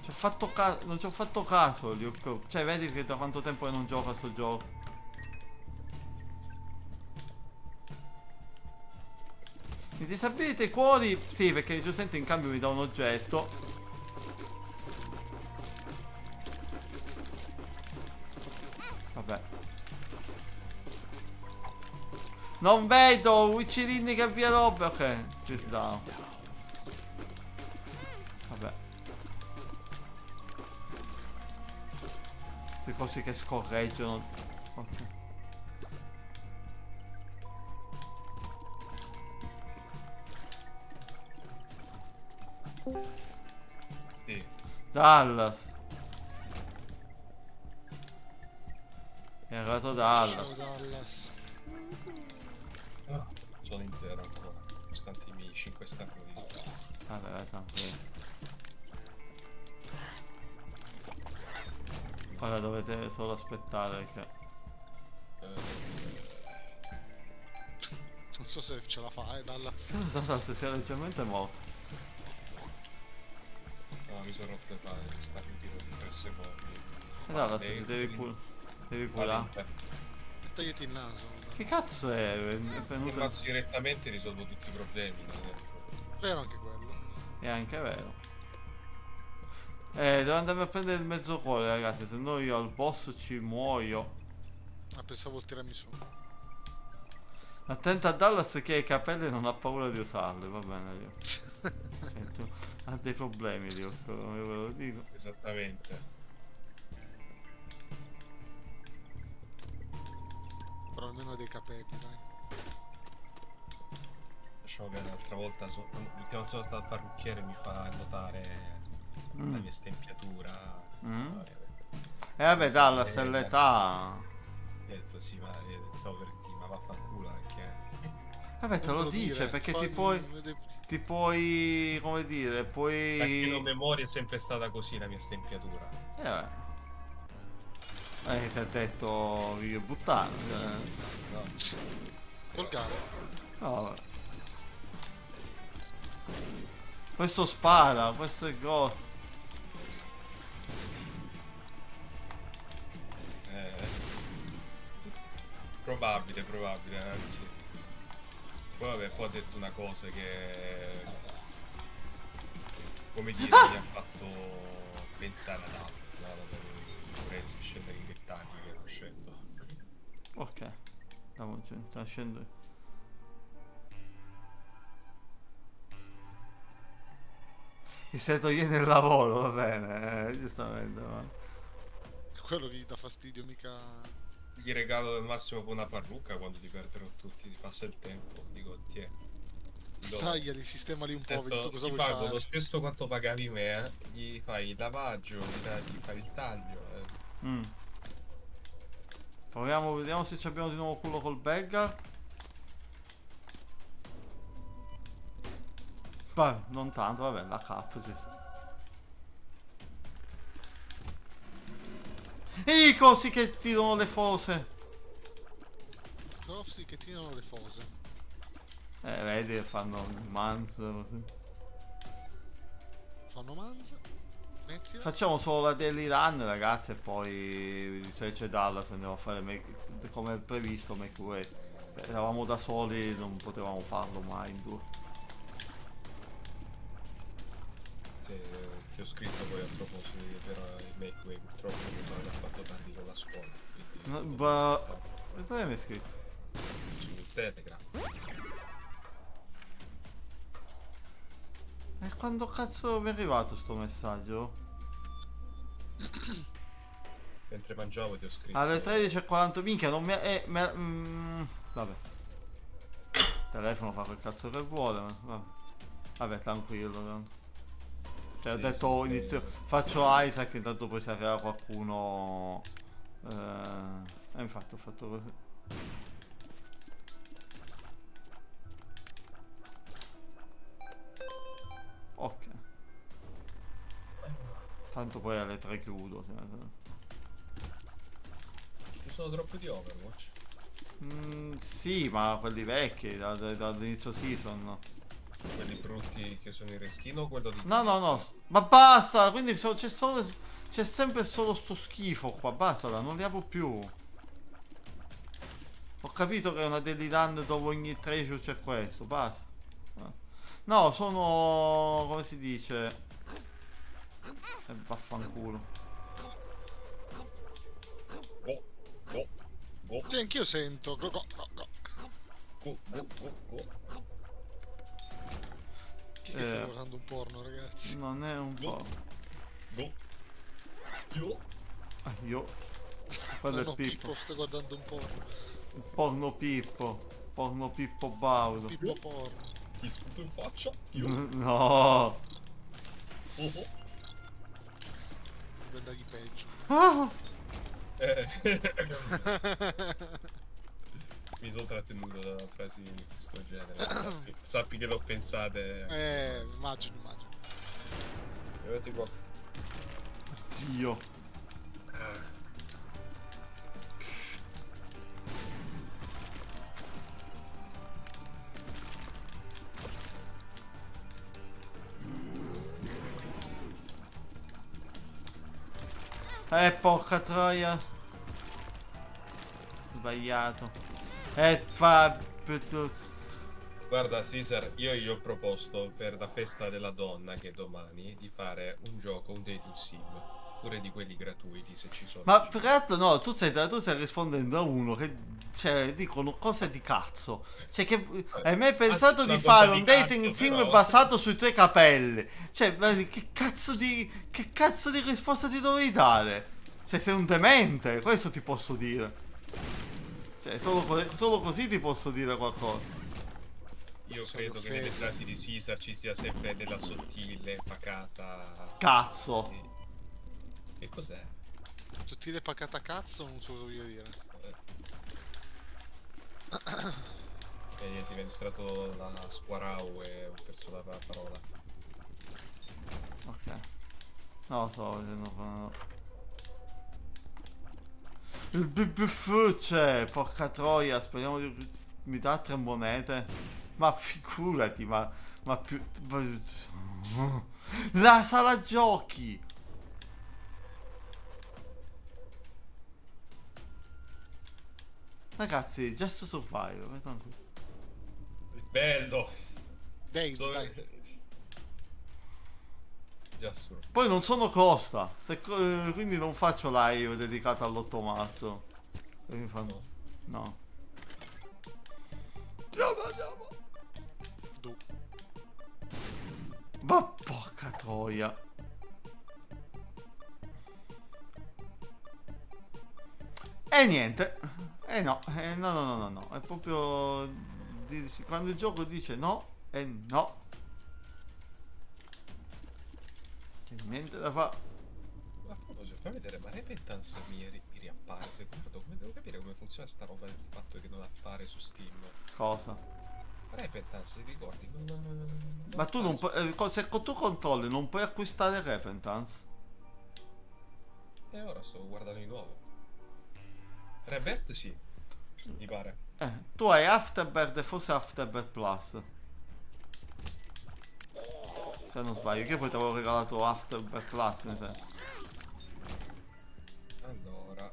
Ci ho fatto caso, non ci ho fatto caso, ho- cioè vedi che da quanto tempo che non gioco a sto gioco. Mi disabilita i cuori, sì, perché giustamente in cambio mi dà un oggetto. Vabbè. Non vedo uccidini che via robe. Ok, ci sta. Vabbè. Queste cose che scorreggiano. Ok. Sì. Dallas. È arrivato Dallas. Ciao Dallas. Ah, sono intero ancora. Nonostante i miei 5 stacchi di vita. Vabbè, vai tranquillo. Ora dovete solo aspettare che... Non so se ce la fa, eh, Dallas. Dallas sia leggermente morto. No, mi sono rotto le palle di stare in tiro di 3 secondi. E Dallas Devi- ti devi, cur- devi curare. Vale, Tagliati il naso. Che cazzo è? È Mi venuto... faccio direttamente risolvo tutti i problemi. è Vero anche quello. È anche vero. Eh, devo andarmi a prendere il mezzo cuore, ragazzi, se no io al boss ci muoio. Ah, pensavo il tiramisù. Attenta a Dallas che ha i capelli e non ha paura di usarli, va bene io. Sento- Ha dei problemi io, come ve lo dico. Esattamente. Però almeno dei capelli, dai. Lasciamo che l'altra volta, so- l'ultima volta sono stato al parrucchiere mi fa notare la Mm. mia stempiatura. Mm. Eh, E vabbè, Dallas è Eh, l'età. Ho detto sì, ma eh, so per chi, ma vaffanculo perché... Vabbè, te lo dice dire, perché ti puoi. vede- ti puoi, come dire, puoi... chi non memoria è sempre stata così la mia stempiatura. Eh, vabbè. Eh, ti ha detto che buttare. eh. No. Volgare. No, vabbè. Questo spara, questo è go. Eh. Probabile, probabile, anzi. Poi vabbè, poi ho detto una cosa che... Come dire, mi ha fatto pensare ad altro. Dovrei scendere in dettagli che non scendo. Ok. Andiamo giù, sta scendendo. Mi stai togliendo il lavoro, va bene, eh, giustamente. Ma... Quello che gli dà fastidio, mica. Gli regalo al massimo con una parrucca quando ti perderò tutti, ti passa il tempo. Dico, tiè. Do- Tagliali, sistemali un po', vedi tu Detto, cosa ti vuoi pago lo fare. stesso quanto pagavi me, eh. gli fai il lavaggio, gli, dai- gli fai il taglio. eh. Mm. Proviamo, vediamo se ci abbiamo di nuovo quello col beggar. Beh, non tanto, vabbè, la cap ci sta. E i cosi che tirano le fose. Cofsi che tirano le fose. Eh, vedi, fanno manz così. Fanno manza. Mettila. Facciamo solo la daily run, ragazzi, e poi se c'è Dallas andiamo a fare make- come previsto make way. Eravamo da soli, non potevamo farlo mai in due. Sì, ti ho scritto poi a proposito di per il make way, purtroppo mi sono fatto tardi con la scuola. Ho ba- dove mi hai scritto? su Telegram. E quando cazzo mi è arrivato sto messaggio? Mentre mangiavo ti ho scritto. Alle 13.40, minchia, non mi ha... Eh, ha- mm, vabbè. Il telefono fa quel cazzo che vuole, ma vabbè. Vabbè, tranquillo. tanto. Cioè, ho Sì, detto sì, inizio... eh. Faccio Isaac, intanto poi se arriva qualcuno... Eh, e infatti ho fatto così. Ok. Tanto poi alle 3 chiudo. cioè, Ci sono troppo di Overwatch. Mm, sì, ma quelli vecchi, da- da- dall'inizio season. Quelli brutti che sono in reskin o quello di no, no. no, Ma basta! Quindi c'è solo. C'è sempre solo sto schifo qua. Basta, non li apro più. Ho capito che è una daily run dove ogni treasure c'è questo. Basta. No, sono. come si dice? Eh, vaffanculo. Go, go, go, Sì, anch'io sento. Go, go, go, go. go, go, go, go. Che sta Eh. guardando un porno, ragazzi? Non è un po'. Go. Io. Ah, io. Quello no, è Pippo. Pippo sta guardando un porno. Porno Pippo. Porno Pippo Baudo. Pippo porno. Ti sputo in faccia. Io. No. Oh, oh. Deve andargli peggio. Ah, Eh. Mi sono trattenuto da frasi di questo genere. Sappi, sappi che l'ho pensate. eh, immagino, immagino. Vedete qua. Dio. Ah. Eh, porca troia. Sbagliato. Eh, fa... Guarda Caesar, io gli ho proposto per la festa della donna che è domani di fare un gioco, un dating sim, pure di quelli gratuiti se ci sono. Ma più che altro no, tu stai, tu stai rispondendo a uno che... Cioè, dicono cose di cazzo. Cioè, che... Hai mai pensato di fare di un dating cazzo, film però. basato sui tuoi capelli? Cioè, che cazzo di... Che cazzo di risposta ti dovevi dare? Cioè, sei un demente, questo ti posso dire. Cioè, solo, co- solo così ti posso dire qualcosa. Io Sono credo che nelle offeso. frasi di Caesar ci sia sempre della sottile, pacata. Cazzo. e- Che cos'è? Sottile pacata cazzo, non so cosa voglio dire. E niente, mi è distratto la Squarau e ho perso la pa- parola. Ok. No, lo sto vedendo. Il BBF c'è, porca troia, speriamo di... Mi dà tre monete. Ma figurati, ma... Ma più... La sala giochi! Ragazzi, gesto survival, vai tranquillo. Bello! So- dai. Già su. Poi non sono Costa, se eh, quindi non faccio live dedicato all'8 marzo. E mi fanno... No. Andiamo, andiamo. Du. Ma porca troia. E niente. E no, eh, no, no, no, no, no. È proprio... Quando il gioco dice no, e no. Che niente da fare. A proposito, fai vedere, ma Repentance mi, ri- mi riappare se guardo, come devo capire come funziona sta roba del fatto che non appare su Steam. Cosa? Repentance, ti ricordi? Non- non- non- Ma tu non puoi... eh, se tu controlli non puoi acquistare Repentance. E ora sto guardando di nuovo. Rebirth sì, mi pare. Eh, tu hai Afterbirth e forse Afterbirth Plus. Se non sbaglio, che poi ti avevo regalato Afterbirth Plus, mi sa. Allora...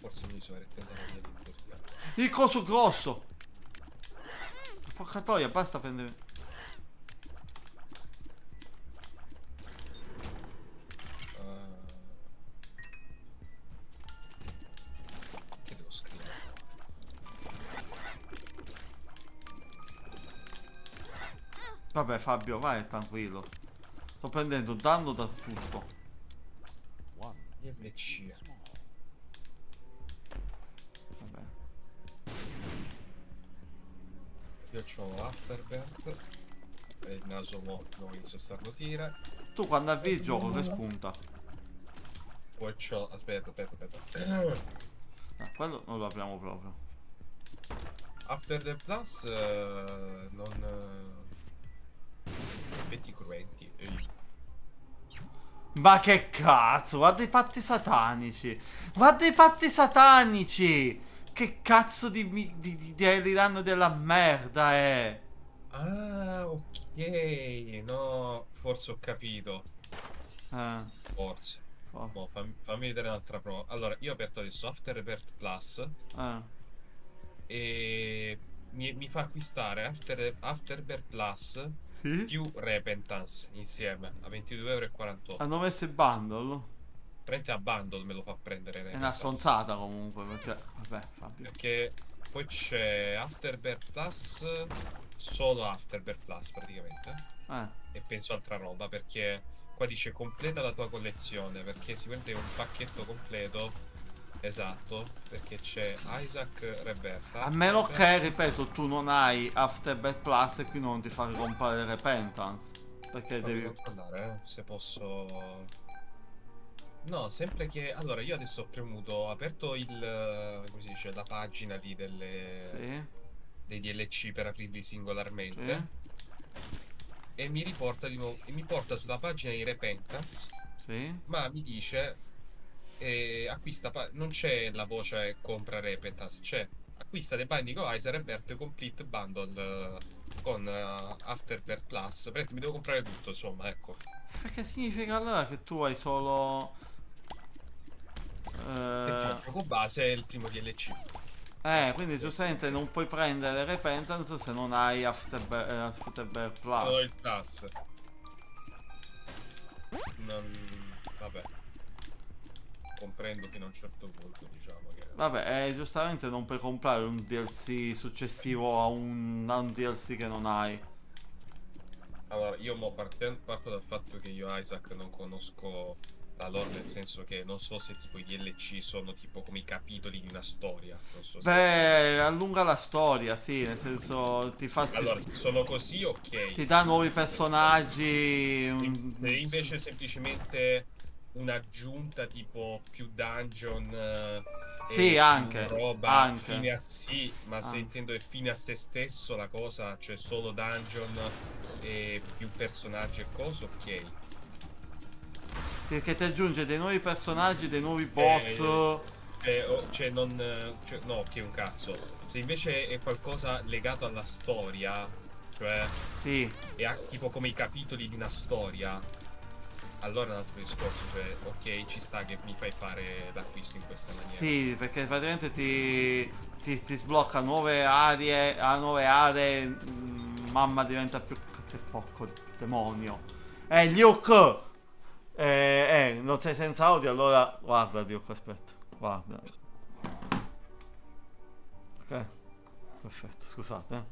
Forse mi sono retentato via di tutto. Il coso grosso! Porca troia, basta prendere... Vabbè Fabio, vai tranquillo. Sto prendendo danno da tutto. IMC. Vabbè. Io ho Afterbirth. E il naso mo non inizio a starnutire. Tu quando avvii il gioco che spunta? Poi c'ho... Aspetta, aspetta, aspetta. Ah, quello non lo apriamo proprio. After the Plus eh, non... eh, Effetti cruenti. Ehi. Ma che cazzo, guarda i patti satanici. Guarda i patti satanici. Che cazzo di, di, di, di Eliranno della merda è. Ah, ok. No, forse ho capito. Eh, Forse. oh, Mo, fammi, fammi vedere un'altra prova. Allora, io ho aperto adesso Afterbirth Plus eh. e mi, mi fa acquistare After, Afterbirth Plus Sì? più Repentance insieme a 22,48€. Hanno messo il bundle. Prende a bundle me lo fa prendere È una stronzata comunque, perché... Vabbè, Fabio. Perché poi c'è Afterbirth Plus, solo Afterbirth Plus praticamente. Eh, E penso altra roba perché qua dice completa la tua collezione perché sicuramente è un pacchetto completo. Esatto, perché c'è Isaac Reberta. a meno che, ripeto, tu non hai Afterbirth Plus e quindi non ti fa comprare Repentance. Perché Devi devi... controllare eh, se posso. No, sempre che. Allora, io adesso ho premuto, ho aperto il. eh, come si dice, la pagina lì delle. Sì, dei DLC per aprirli singolarmente. sì, E mi riporta di nuovo. Mi porta sulla pagina di Repentance. sì. Ma mi dice. Eh, acquista. non c'è la voce compra Repentance, c'è acquista The Binding of Isaac Revert Complete Bundle eh, con eh, Afterbirth Plus. Praticamente mi devo comprare tutto, insomma, ecco. Perché significa allora che tu hai solo... Perché Eh, gioco base è il primo DLC. eh, quindi giustamente non puoi prendere Repentance se non hai Afterbirth, eh, Afterbirth Plus. Solo il Plus. Non... Vabbè. Comprendo fino a un certo punto, diciamo che... Vabbè, eh, giustamente non puoi comprare un DLC successivo a un, a un DLC che non hai. Allora, io mo parten- parto dal fatto che io Isaac non conosco la lore, nel senso che non so se tipo i DLC sono tipo come i capitoli di una storia. So se... Beh, allunga la storia, sì, nel senso ti fa... Allora, sono così, ok. Ti dà nuovi personaggi... Se invece semplicemente un'aggiunta tipo più dungeon, eh, Sì, anche, roba anche. fine a sì, ma se Anche. intendo è fine a se stesso la cosa, cioè solo dungeon e più personaggi e cose, ok. Perché ti aggiunge dei nuovi personaggi, dei nuovi boss. Eh, Cioè, o- cioè, non. cioè, no, che un cazzo. Se invece è qualcosa legato alla storia, cioè Sì, è tipo come i capitoli di una storia, allora è un altro discorso. Cioè, ok, ci sta che mi fai fare l'acquisto in questa maniera. sì, perché praticamente ti, ti, ti sblocca nuove aree, a nuove aree. mm, Mamma diventa più. Che porco demonio. Eh, Luke! Eh, eh, non sei senza audio, allora guarda Luke, aspetta, guarda. Ok, perfetto, scusate. eh.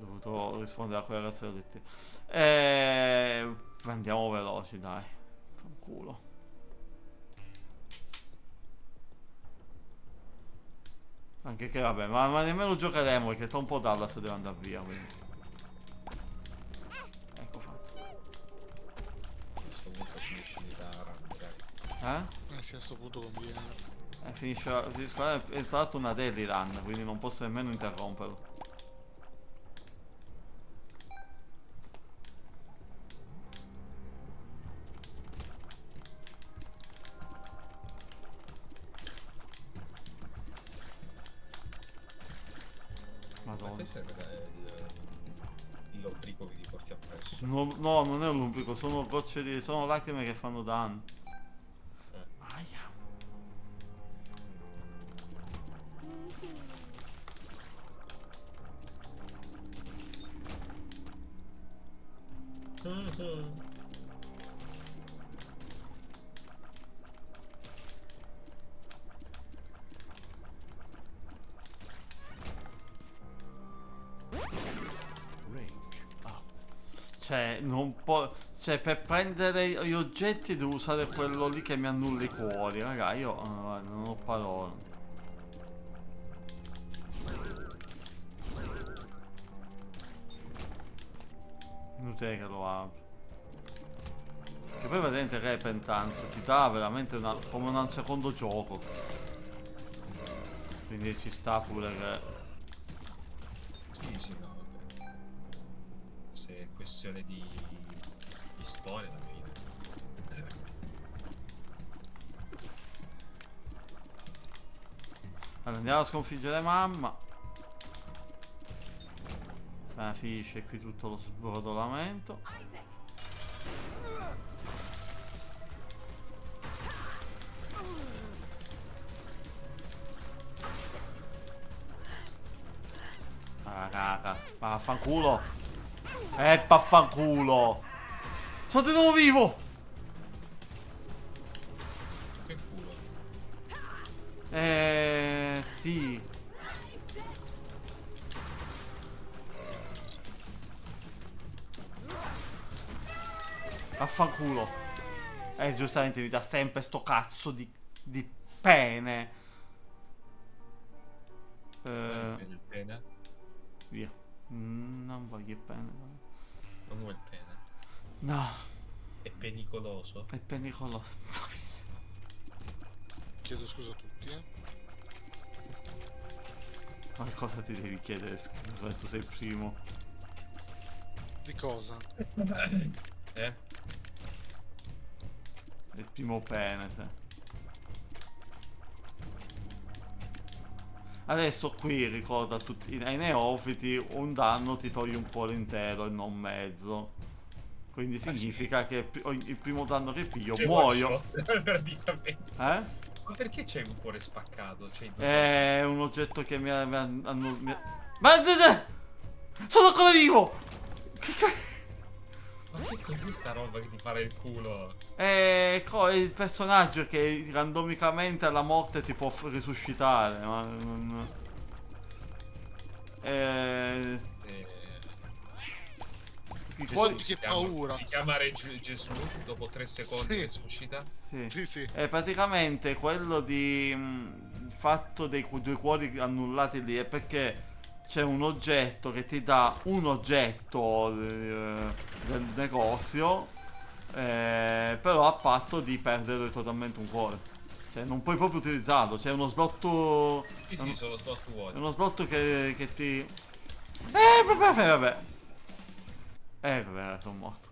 Ho dovuto rispondere a quella ragazza che ho detto. Eh, andiamo veloci, dai. Fanculo. Anche che vabbè, ma, ma nemmeno giocheremo perché tra un po' Dallas deve andare via, quindi. Ecco fatto. Eh? Eh sì, a sto punto conviene. Eh, finisce la- la- è l'altro una daily run, quindi non posso nemmeno interromperlo. No, no, non è un lumbrico, sono gocce di. sono lacrime che fanno danno. Aia. Cioè, non può. Cioè, per prendere gli oggetti devo usare quello lì che mi annulla i cuori. Raga, io eh, non ho parole. Inutile che lo apro. Che poi vedete Repentance ti dà veramente una- come un secondo gioco. Quindi ci sta pure che. Sì, sì, no, vabbè. Se è questione di, di storia alla fine. Allora, andiamo a sconfiggere mamma. Ah, finisce qui tutto lo sbrodolamento. Ah, raga. Ma vaffanculo. Eh, vaffanculo. Sono di nuovo vivo. Che culo. Eh, sì. Affanculo. Eh, giustamente mi dà sempre sto cazzo di, di pene. Eh, pene? via. Mm, non voglio pene. Non vuoi il pene? No, È pericoloso. è pericoloso. Chiedo scusa a tutti, eh. Ma cosa ti devi chiedere? Scusa, tu sei il primo. Di cosa? Eh? Il primo pene, sì. Adesso qui ricorda tutti ai neofiti un danno ti toglie un cuore intero e non mezzo. Quindi significa che il primo danno che piglio muoio. Eh? Ma perché c'è un cuore spaccato? Cioè, È un oggetto che mi ha... Mi ha, hanno- mi ha- Ma... Sono ancora vivo! Che ca- Ma che cos'è sta roba che ti pare il culo? È è il personaggio che randomicamente alla morte ti può risuscitare, ma non... Eh, Eh, Gesù che chiama- paura. Si chiama Re Ge- Gesù dopo tre secondi Sì. resuscita. sì. Sì, sì. È praticamente quello di... mh, il fatto dei due cuori annullati lì è perché c'è un oggetto che ti dà un oggetto eh, del negozio, eh, però a patto di perdere totalmente un cuore. Cioè, non puoi proprio utilizzarlo. C'è uno slot. Sì, sì, uno- sono slot vuoti. uno slot che, che ti. Eh, vabbè, vabbè, vabbè. Eh, vabbè, sono morto.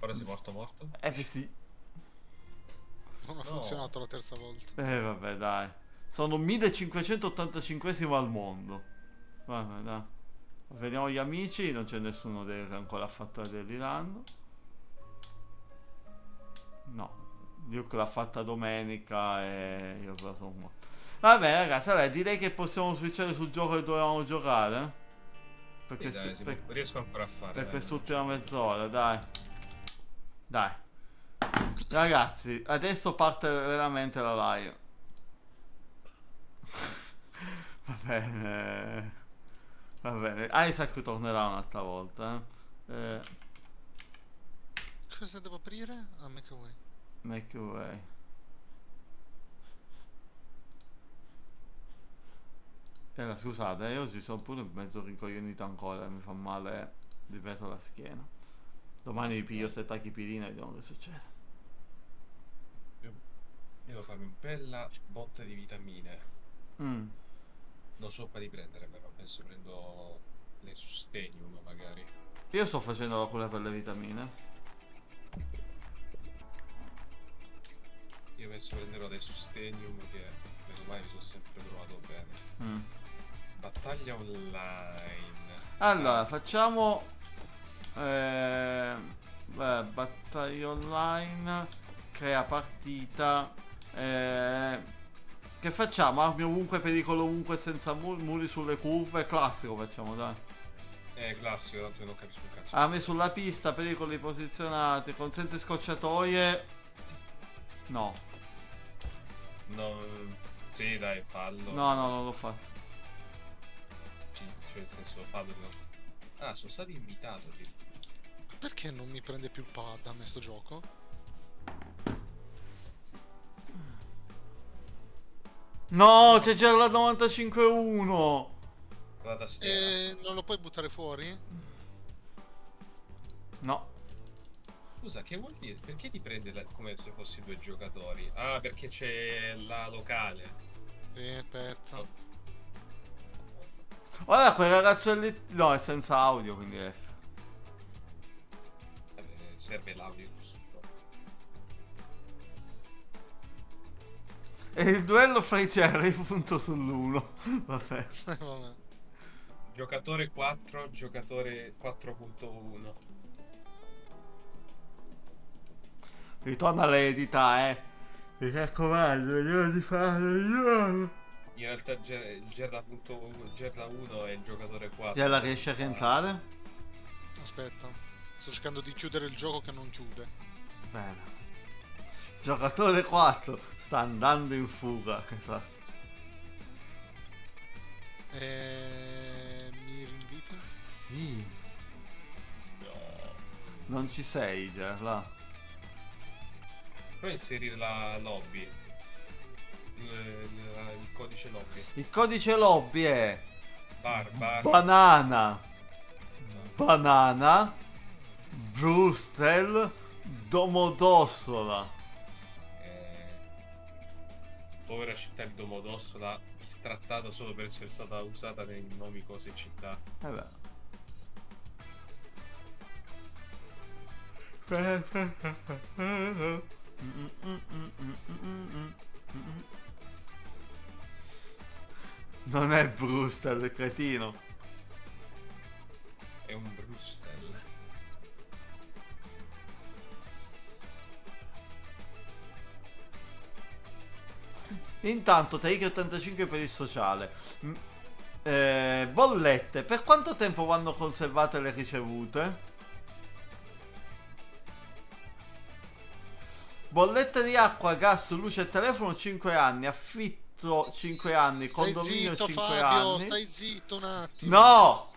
Ora sei morto morto? Eh, sì. Non ha No. funzionato la terza volta. Eh, vabbè, dai. Sono 1585 al mondo. Vabbè, dai. Vediamo gli amici. Non c'è nessuno che ancora ha fatto dell'Iran. No. Luke l'ha fatta domenica e io però sono morto. Vabbè, ragazzi, allora direi che possiamo switchare sul gioco che dovevamo giocare. Per, Sì, dai, per- riesco ancora a fare. per dai. quest'ultima mezz'ora, dai. Dai. Ragazzi, adesso parte veramente la live. Va bene. Va bene. Isaac tornerà un'altra volta. Eh. Eh, Cosa devo aprire? Ah, make away. make your way. E allora, scusate, eh, io oggi sono pure mezzo rincoglionito ancora, mi fa male, ripeto, la schiena. Domani mi piglio sette tachipirina e vediamo che succede. Io devo farmi un bella botta di vitamine. Mm. Non so quali prendere, però penso prendo le Sustenium magari. Io sto facendo la cura per le vitamine. Io penso prenderò dei Sustenium che meno mai mi sono sempre trovato bene. Mm. Battaglia online. Allora, facciamo eh, beh, battaglia online, crea partita. eh, che facciamo? Armi ovunque, pericolo ovunque, senza mu- muri sulle curve. Classico facciamo, dai. È classico, tanto io non capisco un cazzo. Armi sulla pista, pericoli posizionati, consente scocciatoie. No, No, sì, dai, fallo. no, no, non l'ho fatto. Cioè, nel senso, fallo. no. Ah, sono stati invitati. addirittura. Perché non mi prende più il pad a me sto gioco? No, c'è già la 95-1. Con la tastiera. E non lo puoi buttare fuori? No. Scusa, che vuol dire? Perché ti prende la- come se fossi due giocatori? Ah, perché c'è la locale. Sì, aspetta. Guarda quel ragazzo lì. No, è senza audio, quindi è F. Eh, serve l'audio. E il duello fra i Cherry punto sull'1. Vabbè. Vabbè. Giocatore 4, giocatore 4.1. Ritorna all'eredità, eh. Mi raccomando, vediamo di fare io. In realtà il Gerda 1 è il giocatore 4. Già la riesce a rientrare? Aspetta. Sto cercando di chiudere il gioco che non chiude. Bene. Giocatore 4 sta andando in fuga. Esatto. E... Mi rinviti? Sì. No. Non ci sei, Gerla. Puoi inserire la lobby. Il, il- il codice lobby. Il codice lobby è Bar, bar. banana, banana, Brustel, Domodossola. Povera città di Domodossola, bistrattata solo per essere stata usata nei nomi cose città. Eh beh. Non è Brustel, cretino. È un Brustel. Intanto Take 85 per il sociale. Mm, eh, bollette, per quanto tempo vanno conservate le ricevute? Bollette di acqua, gas, luce e telefono 5 anni, affitto 5 anni, Stai condominio zitto 5 Fabio, anni. stai zitto un attimo. No!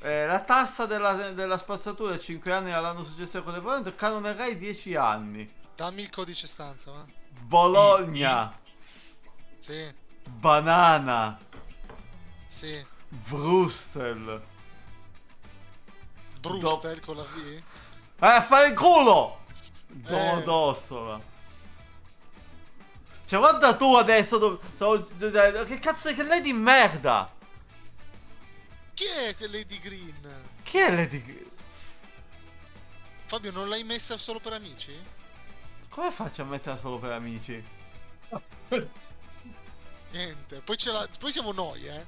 Eh, la tassa della, della spazzatura 5 anni all'anno successivo con le pronto, canone Rai 10 anni. Dammi il codice stanza, va? Bologna, Sì, banana, sì. Brustel. Brewster con la V? A fare il culo! Domodossola. Cioè, guarda tu adesso. dove- che cazzo è che lei di merda? Chi è che Lady Green? Chi è lei di. Fabio, non l'hai messa solo per amici? Come faccio a metterla solo per amici? Niente. Poi, poi siamo noi, eh.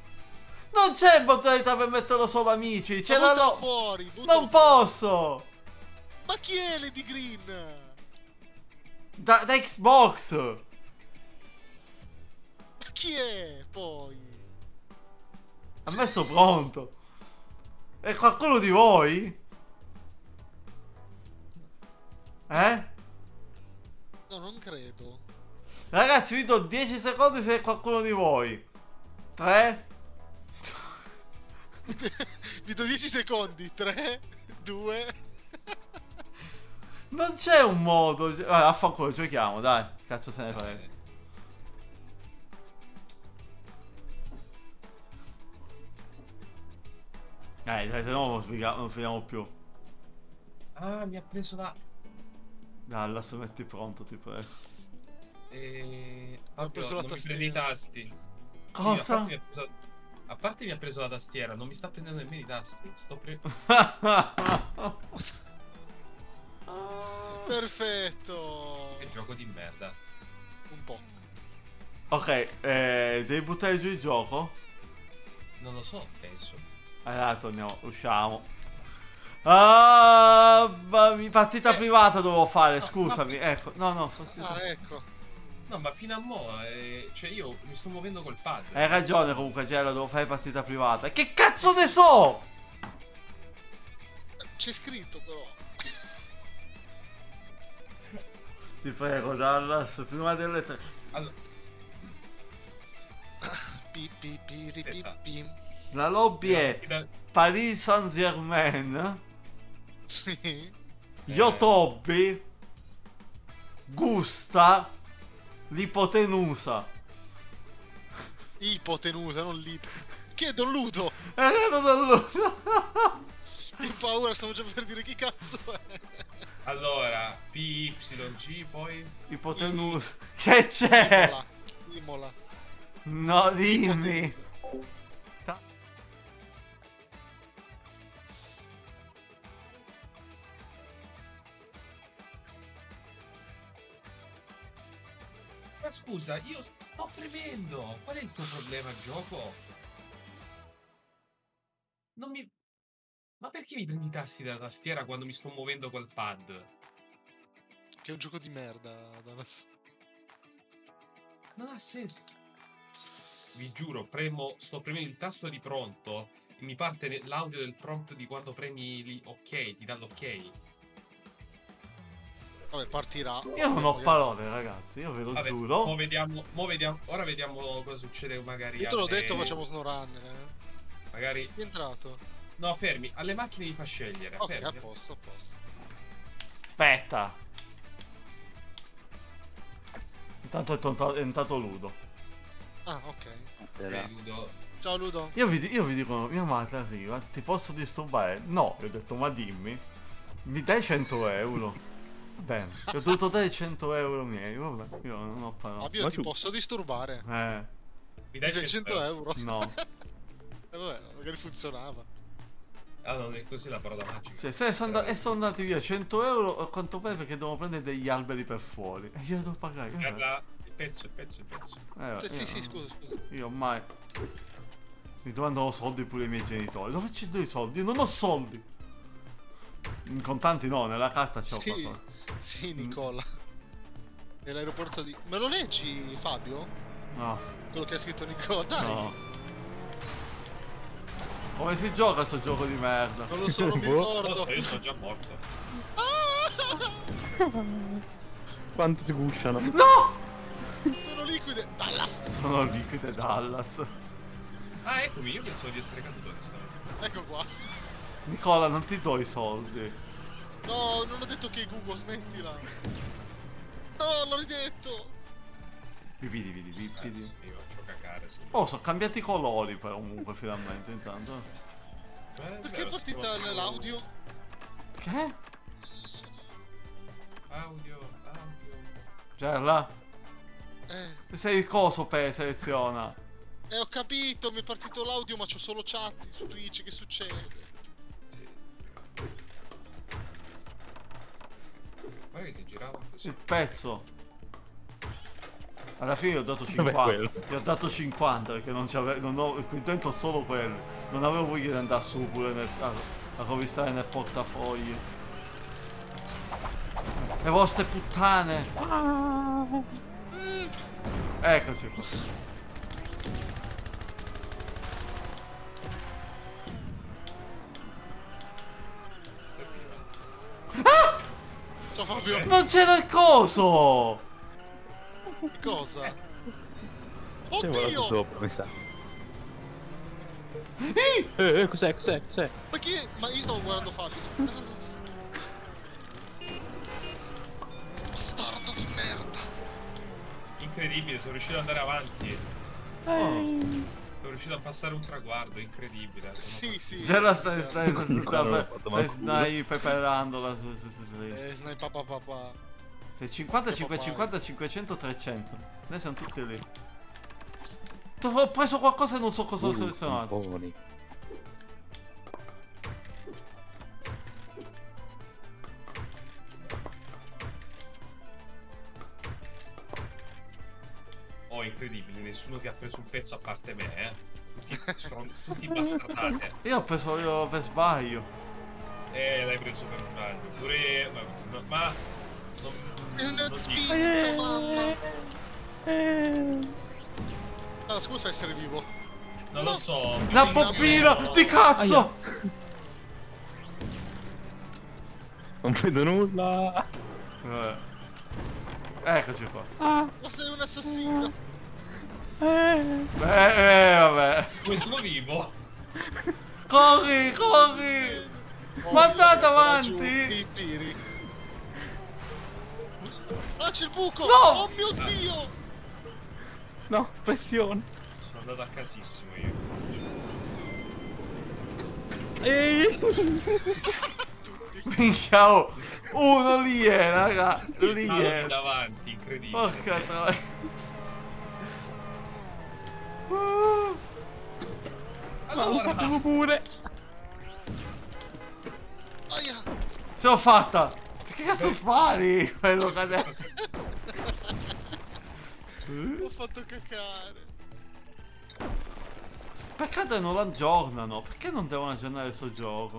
Non c'è modalità per metterlo solo amici. C'è la lo- fuori, Non fuori. posso! Ma chi è Lady Green? Da, da Xbox! Ma chi è poi? Ha messo pronto. È qualcuno di voi? Eh? No, non credo. Ragazzi, vi do 10 secondi se è qualcuno di voi. 3? Vi do 10 secondi. 3, 2. Non c'è un modo. Vabbè, affanculo, giochiamo, dai. Cazzo se ne frega. Eh, dai, se no non finiamo più. Ah, mi ha preso la... Dallas, metti pronto, ti prego. Eh... Ha Fabio, preso la non mi prendi i tastiera. tasti. Sì, a Cosa? parte mi ha preso- A parte mi ha preso la tastiera, non mi sta prendendo nemmeno i tasti. Sto pre... Perfetto. Che gioco di merda. Un po'. ok, eh, devi buttare giù il gioco? Non lo so, penso. Allora, torniamo, usciamo. Ah, mi- partita Eh. privata dovevo fare, No, scusami. ma- Ecco, no, no, partita- Ah, ecco. No, ma fino a mo', eh, cioè io mi sto muovendo col pad. Hai ragione comunque, Gela, devo fare partita privata. Che cazzo ne so? C'è scritto però. Ti prego, Dallas, prima delle tre. Allora, Pi, pi, pi, ri, pi, Aspetta. pi. La lobby è Paris Saint Germain, Sì. Yotobi, Gusta, l'ipotenusa. Ipotenusa, non lip. Che è Don Ludo? È arrivato da lui. Che paura, stavo già per dire chi cazzo è. Allora, PYG, poi... Ipotenusa. Che c'è? Imola. Imola. No, dimmi. Ipotenusa. Ma scusa, io sto premendo. Qual è il tuo problema, gioco? Non mi... Ma perché mi prendi i tasti dalla tastiera quando mi sto muovendo col pad? Che è un gioco di merda, Danas. Non ha senso. Vi giuro, premo, sto premendo il tasto di pronto mi parte l'audio del prompt di quando premi lì ok, ti dà l'ok. Vabbè, partirà. Io non ho parole, ragazzi, io ve lo Vabbè, giuro. mo vediamo, mo vediamo, ora vediamo cosa succede magari Io te l'ho alle- detto, facciamo SnowRunner. Eh. Magari... È entrato. No, fermi, alle macchine mi fa scegliere. Ok, fermi. a posto, a posto. Aspetta. Intanto è, tonta- è entrato Ludo. Ah, ok. Ok, Ludo. Ciao Ludo. Io vi, io vi dico, mia madre arriva, ti posso disturbare? No, io ho detto, ma dimmi. Mi dai 100 euro? Bene, ho dovuto dare 100 euro miei, vabbè, io non ho parole. Fabio, Ma ti su. posso disturbare? Eh, Mi dai dai 100 euro. no. E vabbè, magari funzionava. Ah, non è così la parola magica. Cioè, se sono, andati, e sono andati via 100 euro, a quanto pare perché devono prendere degli alberi per fuori. E io devo pagare. eh, Guarda, il pezzo, il pezzo, il pezzo. eh, Sì, io sì, sì, scusa, scusa. Io ormai mi domandano soldi pure i miei genitori. Dove ci do i soldi? Io non ho soldi. In contanti no, nella carta c'ho Sì, qualcosa. Sì, Nicola. Nell'aeroporto di... Me lo leggi, Fabio? No, Quello che ha scritto Nicola? Dai! no. Come si gioca sto gioco di merda? Non lo so, non mi Boh. Ricordo. so, io sono già morto. Quanti si gusciano? No! Sono liquide. Dallas! Sono liquide Dallas. Ah, eccomi, io pensavo di essere caduto onestamente. Ecco qua. Nicola, non ti do i soldi. No, non ho detto che Google, smettila. No, l'ho ridetto. Vidi, vidi, vidi, vidi. io faccio cacare su. Oh, sono cambiati i colori però comunque finalmente intanto. Eh, Perché è partita l'audio? Che? Audio. Gerla? Eh, Sei il coso per seleziona. eh, ho capito, mi è partito l'audio, ma c'ho solo chat su Twitch, che succede? Sì. Guarda che si girava così. Il pezzo. Alla fine gli ho dato Dov'è 50. quello? Gli ho dato 50 perché non c'avevo. Non ho, qui dentro solo quello. Non avevo voglia di andare su pure nel, a, a rovistare nel portafogli. Le vostre puttane! Eccoci qua. Serviva. Ciao Fabio, Non c'era il coso! cosa? Oddio! sopra, mi sa. Eh, eh, cos'è, cos'è, cos'è? Ma chi è? Ma io stavo guardando Fabio. Bastardo di merda! Incredibile, sono riuscito ad andare avanti. Oh. Sono riuscito a passare un traguardo, incredibile. Sono Sì, sì. Gerla stai, stai, stai, No, stai, fatto stai, stai preparando la. s- s- s- Eh, sniper papà papà. Sei 50, Che 550, 500, 300. Noi siamo tutti lì. Ho preso qualcosa e non so cosa ho selezionato. Incredibile, nessuno che ha preso un pezzo a parte me, eh. Tutti, tutti bastardati. Io ho preso io per sbaglio. Eh, l'hai preso per sbaglio. Pure. Ma. ma, ma non, E non non spinto, dico. mamma! Allora, scusa essere vivo. Non lo so. La no. di cazzo! Non vedo nulla. Vabbè. Eccoci qua. Ma sei un assassino! Eh, eh, vabbè. Sono vivo? Corri, corri! Oh, Ma andate avanti! Ah, c'è il buco! No! Oh mio dio! No, pressione. Sono andato a casissimo io. Ehi! Minchia, oh. Uno lì è, raga. Lì è. davanti, incredibile. Porca troia. Uh, Ma lo Allora, sapevo pure. Aia! ce l'ho fatta! Che cazzo spari? Quello che adesso. Ho fatto cacare. Peccato che non lo aggiornano. Perché non devono aggiornare questo gioco?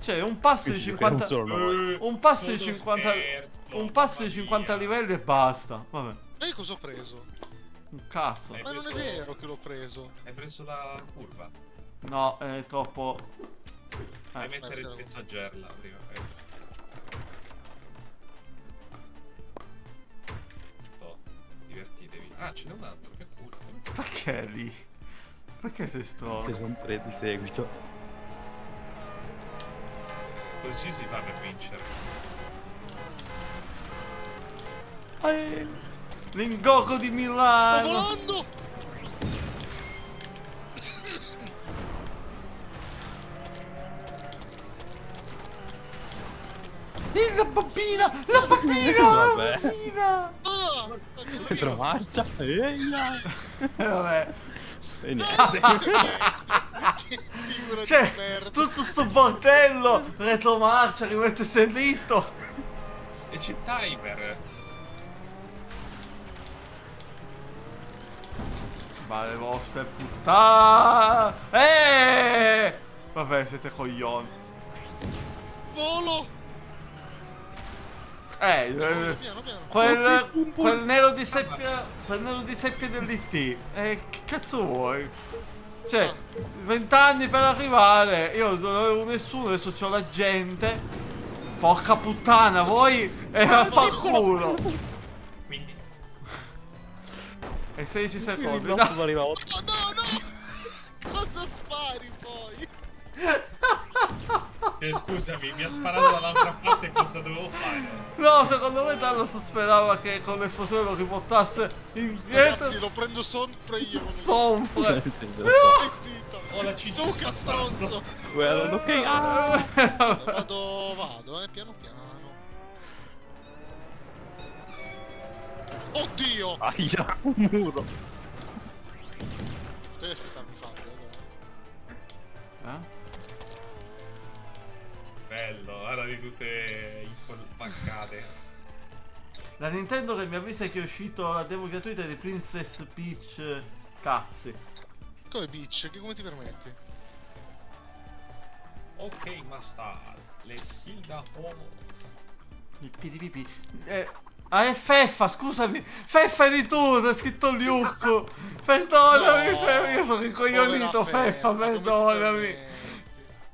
Cioè, un passo di Dici che non 50. sono noi. Eh, Un passo di sono 50. scherzo, Un passo di mamma 50 mia. livelli e basta. Vabbè. Vedi cosa ho preso? Un cazzo. Ma non è vero che l'ho preso. Hai preso la curva. No, è troppo. Devi Eh, mettere il Vai, pezzo a gerla prima. eh. Oh, divertitevi. Ah, ce n'è un altro, che culo. perché lì? Perché sei Che stronzo? sono tre di seguito. Così si fa per vincere. L'ingogo di Sto Milano! volando! Eh, La bambina! La bambina! La bambina! Ah! Retromarcia. Ehi! Eh, vabbè. E niente. che figura Cioè, tutto sto bordello! Retromarcia, rimette dritto! E c'è timer. Ma le vostre puttane! Eh! Vabbè, siete coglioni. Volo! Eh, eh, Piano piano! quel, quel nero di seppia, quel nero di seppia dell'IT. Eh, che cazzo vuoi? Cioè, 20 anni per arrivare, io non avevo nessuno, adesso c'ho la gente. Porca puttana, voi e a fa culo. E 16 Il secondi. blocco No. no no! Cosa spari poi? Eh, scusami, mi ha sparato dall'altra parte cosa dovevo fare? No, secondo me Dallas sperava che con l'esplosione lo riportasse indietro. Ragazzi, lo prendo sempre io! Sempre. Sì, zitto! Ho la cinta Zucca stronzo! Guarda, ok. Ah! Vado, vado, eh, piano piano. Oddio! Aia, un muro. Devi aspettarmi Fabio. allora. Eh? Bello, ora di tutte info mancate. La Nintendo che mi avvisa che è uscito la demo gratuita di Princess Peach eh, Cazzi. Come bitch, che come ti permetti? Ok, master. Le skill da uomo. Il PDPP. Eh, ah, è Feffa, scusami. Feffa eri tu, c'è scritto Luke. Perdonami, No, Feffa, io sono incoglionito, Feffa, perdonami.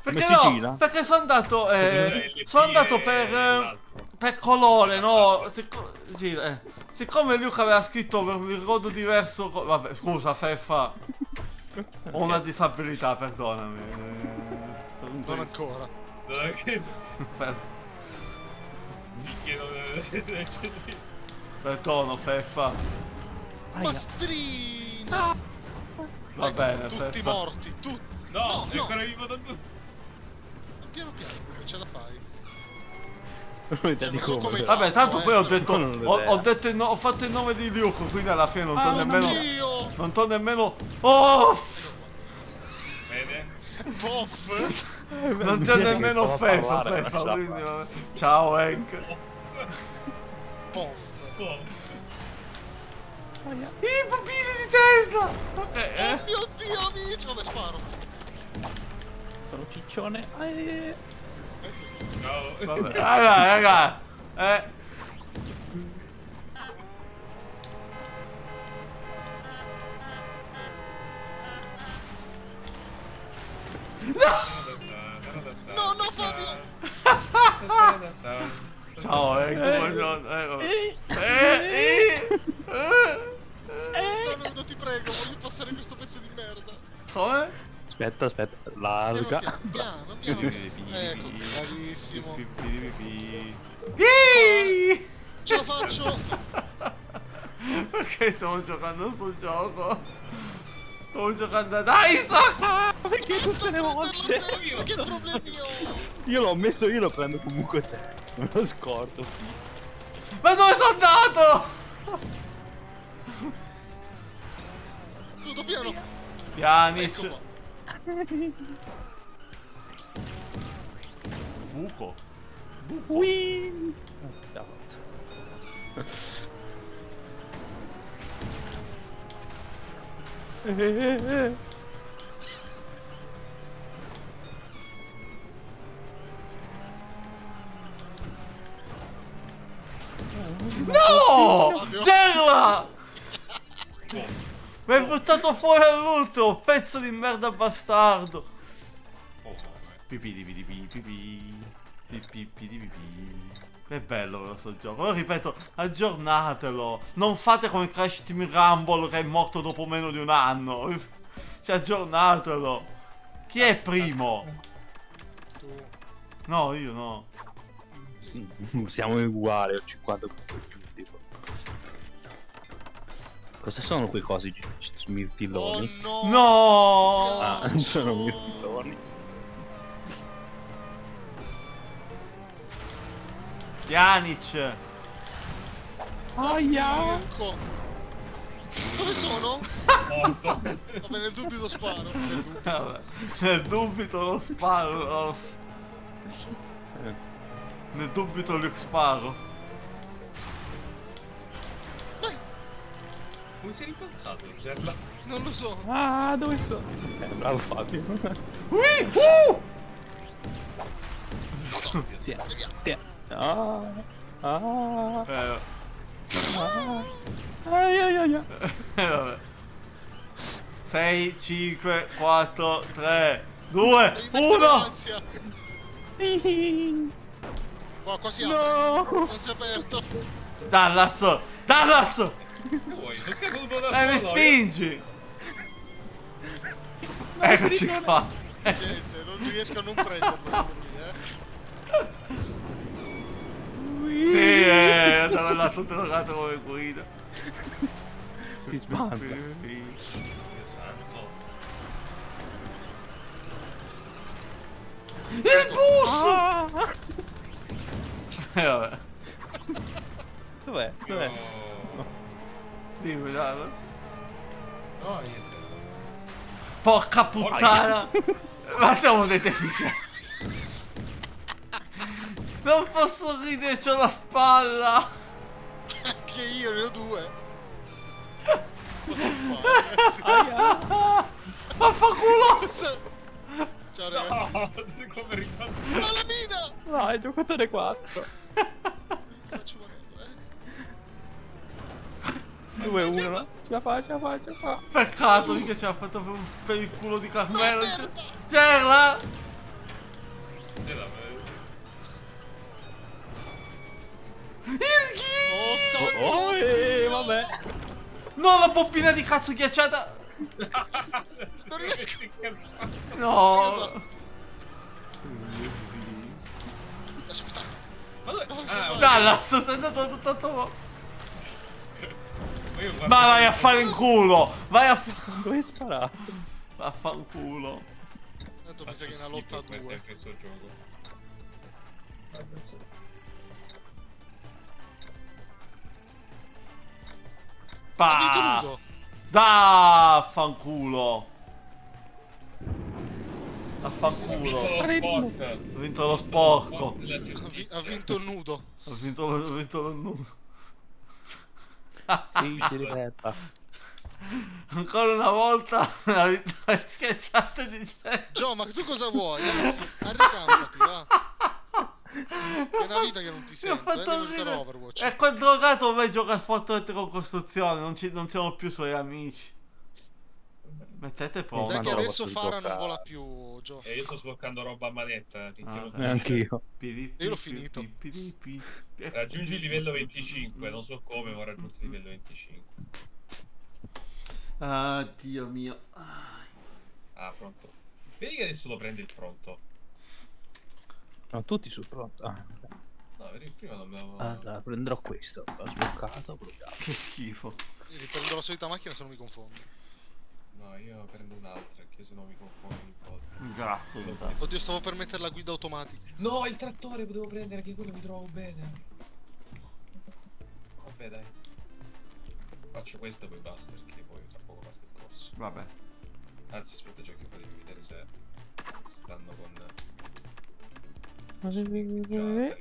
Perché no? Perché sono andato, eh, sono andato per, eh, l'altro. per colore, no? Sicco- sì, eh. Siccome Luke aveva scritto per un ricordo diverso, vabbè, scusa, Feffa. Ho una disabilità, perdonami. Eh, Non ancora. Che- per- Perdono, Feffa. Mastrina! Va Ecco, bene, Tutti Feffa. morti, tutti. No, No, è no. ancora vivo da tu. Piano piano, che ce la fai. Non so come. Vabbè, tanto poi ho Eh, detto, ho, ho detto il no- ho fatto il nome di Luke, quindi alla fine non Ah, to nemmeno, Oddio! non to nemmeno, oh, f- Vede? Boff! non ti ho nemmeno offeso, Feffa, quindi vabbè. ciao Hank. I bambini di Tesla! Ok, eh. Oh mio dio, amici! Vabbè, sparo. Sono ciccione. Eh. no. Vabbè, raga, raga, eh. No, Fabio! Ciao Hank, buongiorno. Eh, eh, eh, eh. No, ti prego, voglio passare questo pezzo di merda. Come? Aspetta, aspetta. Larga. piano, piano, piano. Ecco, bravissimo. Ce la faccio! Perché stiamo giocando a sto gioco? Stiamo giocando ad Isaac! Perché tutte le volte? che problemi ho? Io l'ho messo, io lo prendo comunque se. Me lo scordo. Ma dove sono andato? Tutto piano! Ecco Pjanic. qua. Buco. Win. No! Gerla! Mi hai buttato fuori all'ultimo, pezzo di merda bastardo. Di pipì di pipì. Pipì di pipì. Che bello questo gioco. Lo ripeto, aggiornatelo. Non fate come Crash Team Rumble che è morto dopo meno di un anno. Cioè, aggiornatelo. Chi è primo? Tu. No, io no. Siamo uguali, ho 50 punti. Cosa sono quei cosi gi- Oh no! No! Ah, sono mirtilloni. Pjanic. Aia! Ecco. Dove sono? Morto. Vabbè, nel dubbio sparo. Nel dubbio. Vabbè, Nel dubito lo sparo. lo- Nel dubito lo sparo. Come si è ribalzato, Gerla? Non lo so. Ah, dove sono? Eh, bravo Fabio. Ui, uh! Tiè, tiè. Ah, ah, Eh, ah. Ai, ai, ai, ai. eh, vabbè. 6, 5, 4, 3, 2, Devi mettere 1. l'ansia. Qua, qua si apre. No! Non si è aperto. Dallas! Dallas! Vuoi? Sono caduto da Eh, mi spingi! Eccoci qua. Niente, non riesco a non prenderlo. Lì, eh. Sì, eh, andava là tutto drogato come guida. Si. Dio santo. Il bus! Ah! Eh, vabbè. Dov'è? Dov'è? No, Dimmi, dai. no, niente. Porca puttana! Ma siamo dei deficienti. Non posso ridere, c'ho la spalla! Anche io ne ho due. Vaffanculo! Ciao ragazzi. No, come ricordo. Ma la mina! Vai, giocatore 4. Faccio male, eh. 2-1, no? Ce la fa, ce la fa, ce la fa. Peccato che ce l'ha fatto per, per il culo di Carmelo. No, merda! C'era! Il! Oh, Oh, eh, vabbè. No, la poppina di cazzo ghiacciata! Non riesco. No! Lasciami stare. Ah, Dallas, sei andato tanto ma... vai a fare in culo! Vai a fa... Dove hai sparato? Vaffanculo. Tanto mi sa che è una lotta a questo due. è questo gioco. Ha vinto Pa! Nudo. Da fanculo! Ha Affanculo. vinto lo sport. Ho vinto lo sporco. Ha, ha vinto il nudo. Ho vinto lo, ho vinto lo nudo. Sì, si ripeta. Ancora una volta la vittoria schiacciata di gente. Gio, ma tu cosa vuoi? Anzi, arrecampati, va. È una vita che non ti sento, eh, fatto devo giocare. Overwatch. E quel drogato ormai gioca a Fortnite con costruzione, non, ci, non siamo più suoi amici. Mettete Dai pronto. che adesso Fara non giocare? vola più, Gio. E io sto sbloccando roba a manetta. finché Ah, non ok. E anch'io. Io l'ho finito. Raggiungi il livello 25, non so come, ma ho raggiunto il livello 25. Ah, Dio mio. Ah, pronto. Vedi che adesso lo prende il pronto. No, tutti sul pronto. Ah, No, prima non avevo... allora, prenderò questo. L'ho sbloccato, proviamo. Che schifo. Riprendo la solita macchina se non mi confondo. No, io prendo un'altra, che se no mi confondo ogni volta. Un gatto. in tasca. Oddio, stavo per mettere la guida automatica. No, il trattore potevo prendere, che quello mi trovo bene. Vabbè, dai. Faccio questo e poi basta, perché poi tra poco parte il corso. Vabbè. Anzi, aspetta, già che potevi vedere se stanno con... Ma Già, se- Carignone.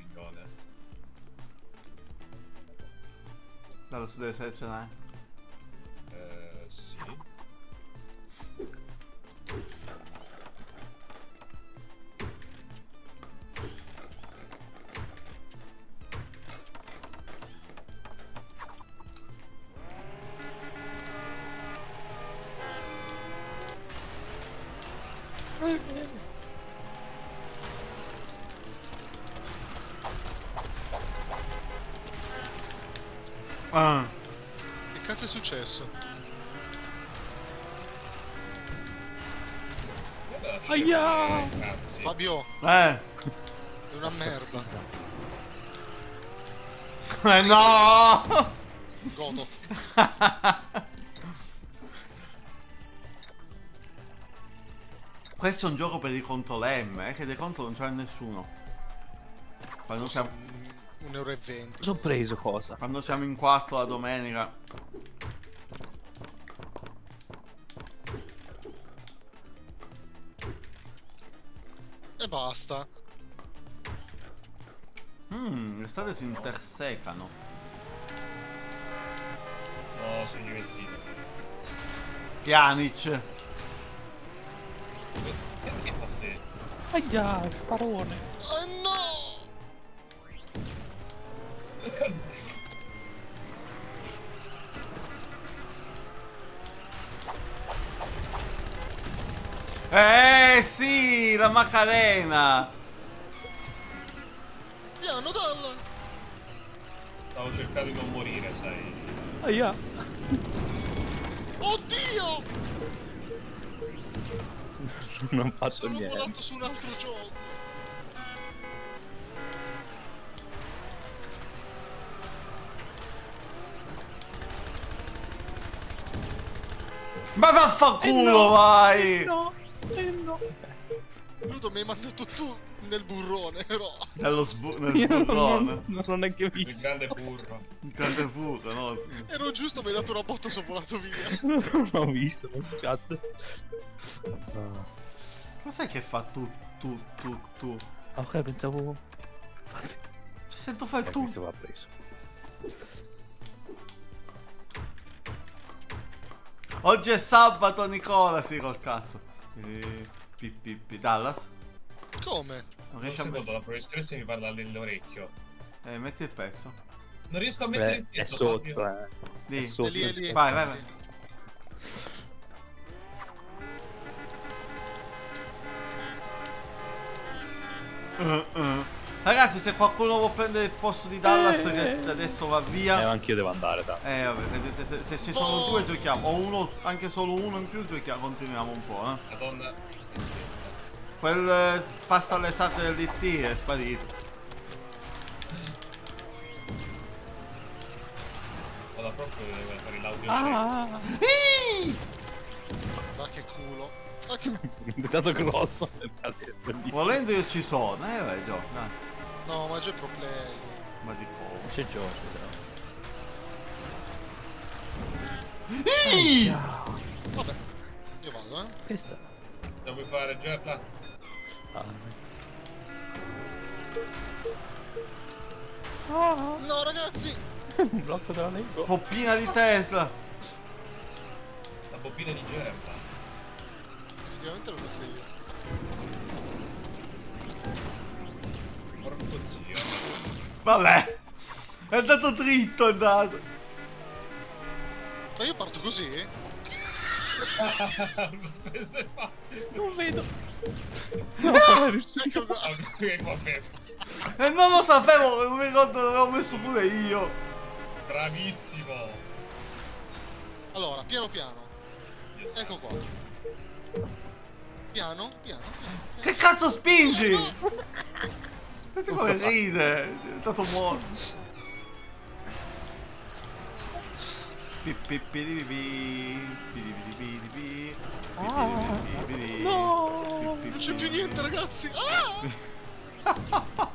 I controlemme, eh, che dei conto non c'è nessuno. Quando siamo, Un, un euro e venti. Cosa ho preso cosa? quando siamo in quattro la domenica. E basta. Mmm, le strade si intersecano. No, sono divertito. Pjanic. Aia, sparone. Oh no! Eh sì, la Macarena. Piano Dallas! Stavo cercando di non morire, sai. Aia. Oddio! Non ho fatto Sono niente. volato su un altro gioco. Ma vaffanculo, Eh no. vai! No, eh no. Bruto, mi hai mandato tu nel burrone, però. Nello sbu- nel Io non, burrone. non, non ho neanche Il visto. grande burro. Il grande fuoco, no? Ero giusto, mi hai dato una botta, sono volato via. non ho visto, non si cazzo. Ah, Cos'è che fa tu, tu, tu, tu? ok, pensavo... Cioè, sento fare eh, tu. questo va preso. Oggi è sabato, Nicola, sì, col cazzo. Pi. Dallas? Come? Non Un riesci a mettere... la professoressa mi parla nell'orecchio. Eh, metti il pezzo. Non riesco a mettere Beh, il è pezzo, sotto, Fabio. eh. Lì. È sotto. È lì, è lì. Vai, vai, vai. Uh, uh. Ragazzi, se qualcuno vuole prendere il posto di Dallas che adesso va Eh, via. anch'io devo andare, dai. Eh, vabbè, se, se- se ci sono Oh. due giochiamo, o uno, anche solo uno in più giochiamo, continuiamo un po', eh. Madonna. Quel eh, pasta alle sacre dell'IT è sparito. Vado proprio devo fare l'audio. Ah, Ma che culo. Ma che... è stato grosso. Volendo io ci sono, eh, vai, gioco, dai. No, ma già è pro play. Ma di come? C'è Giorgio, però. Ih! Vabbè, io vado, eh. Che sta? La vuoi fare Gerla? Ah, No, ragazzi! un blocco della Lego. Poppina di Tesla. La bobina di Gerla. Effettivamente l'ho messa io. Porco zio. Vabbè. È andato dritto, è andato. Ma io parto così? Non vedo. No, non è riuscito. Ecco qua. Ah, vabbè. E non lo sapevo, non mi ricordo l'avevo messo pure io. Bravissimo. Allora, piano piano. Ecco qua. Piano, piano, piano. Che cazzo spingi? Senti come ride. È diventato morto. No! Non c'è più pi, niente, ragazzi! Ah!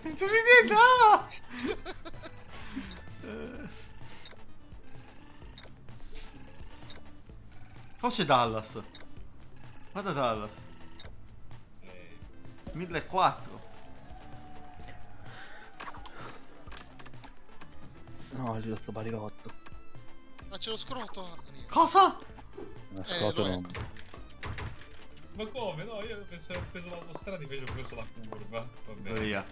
Non c'è più niente. ah! C'è Dallas. Guarda Dallas. Eh, 1400. No, lì sto barilotto. Ma c'è lo scroto! Cosa? Lo è. non. Ma come? No, io pensavo ho preso l'autostrada invece ho preso la curva. Va bene. Via.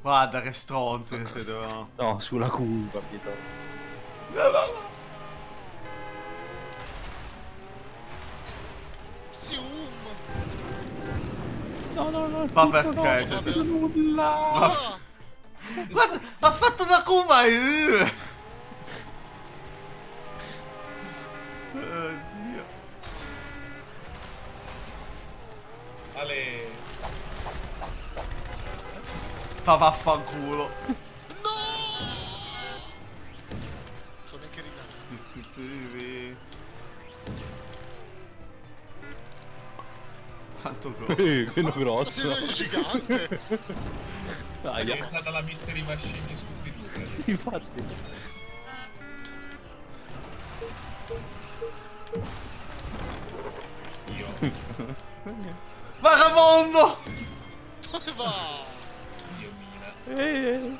Guarda che stronzi che siete. no? No, sulla curva, capito? Sium! No, no, no. Ma tutto perché? No, Siete- vedo nulla. Ah! Guarda, ha fatto una curva. eh. Oddio. Ale. Ma vaffanculo. Quanto grosso. Eh, quello grosso. un gigante! È Dai, diventata la mystery machine stupiduta. infatti. Io. Vagabondo! Dove va? Io mina. Eh,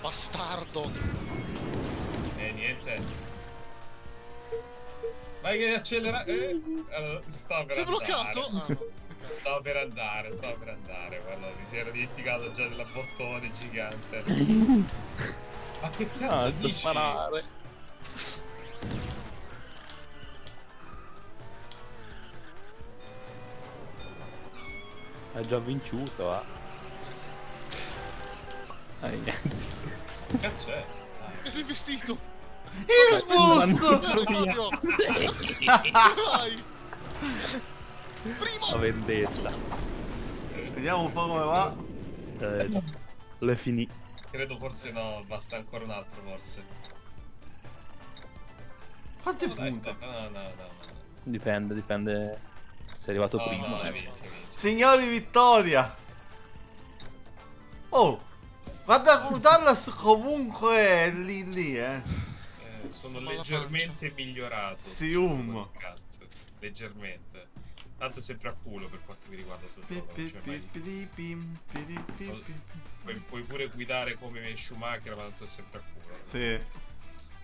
Bastardo! Eh niente. Vai che accelera. Eh. Allora, stavo per Sei andare. bloccato? Ah, no. Stavo per andare, stavo per andare. Guarda, mi si era dimenticato già della bottone gigante. Ma che cazzo Ah, sto dici? sparare. Hai già vinciuto, ah. Eh, niente. Che cazzo è? È rivestito! Il bus! L'hanno Via, via. Fabio! Vai! Prima! La vendetta. Vediamo un po' come va. Eh, le finì. Credo forse no, basta ancora un altro forse. Quanti No, dai, punti? no, no, no, no. Dipende, dipende. Sei arrivato No, prima. no. Signori Vittoria! Oh! Guarda Dallas comunque lì lì, eh. Eh, sono leggermente migliorato. Sium. Cazzo, leggermente. Tanto sempre a culo per quanto mi riguarda sul gioco. non Puoi, puoi pure guidare come Schumacher, ma tanto è sempre a culo. Sì.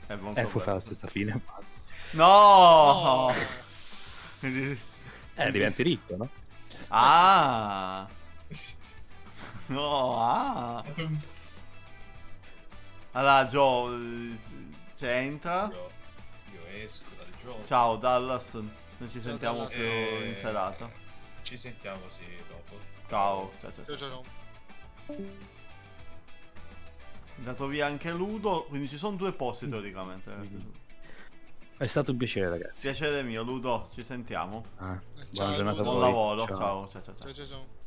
È molto Eh, puoi fare la stessa fine. No! Oh. Quindi- Eh, diventi ricco, no? Ah! No, ah! Allora, Joe, eh, c'entra. Io, io esco dal gioco. Ciao Dallas, noi ci sentiamo Dallas. più Eh, in serata. Ci sentiamo, sì, dopo. Ciao, ciao, ciao. Ciao, ciao. ciao, ciao. È andato via anche Ludo, quindi ci sono due posti teoricamente. ragazzi. È stato un piacere, ragazzi. Piacere mio, Ludo, ci sentiamo. Ah, Ciao, buona giornata a. Buon lavoro, Ciao. ciao, ciao, ciao. ciao. Ciao, ciao, ciao.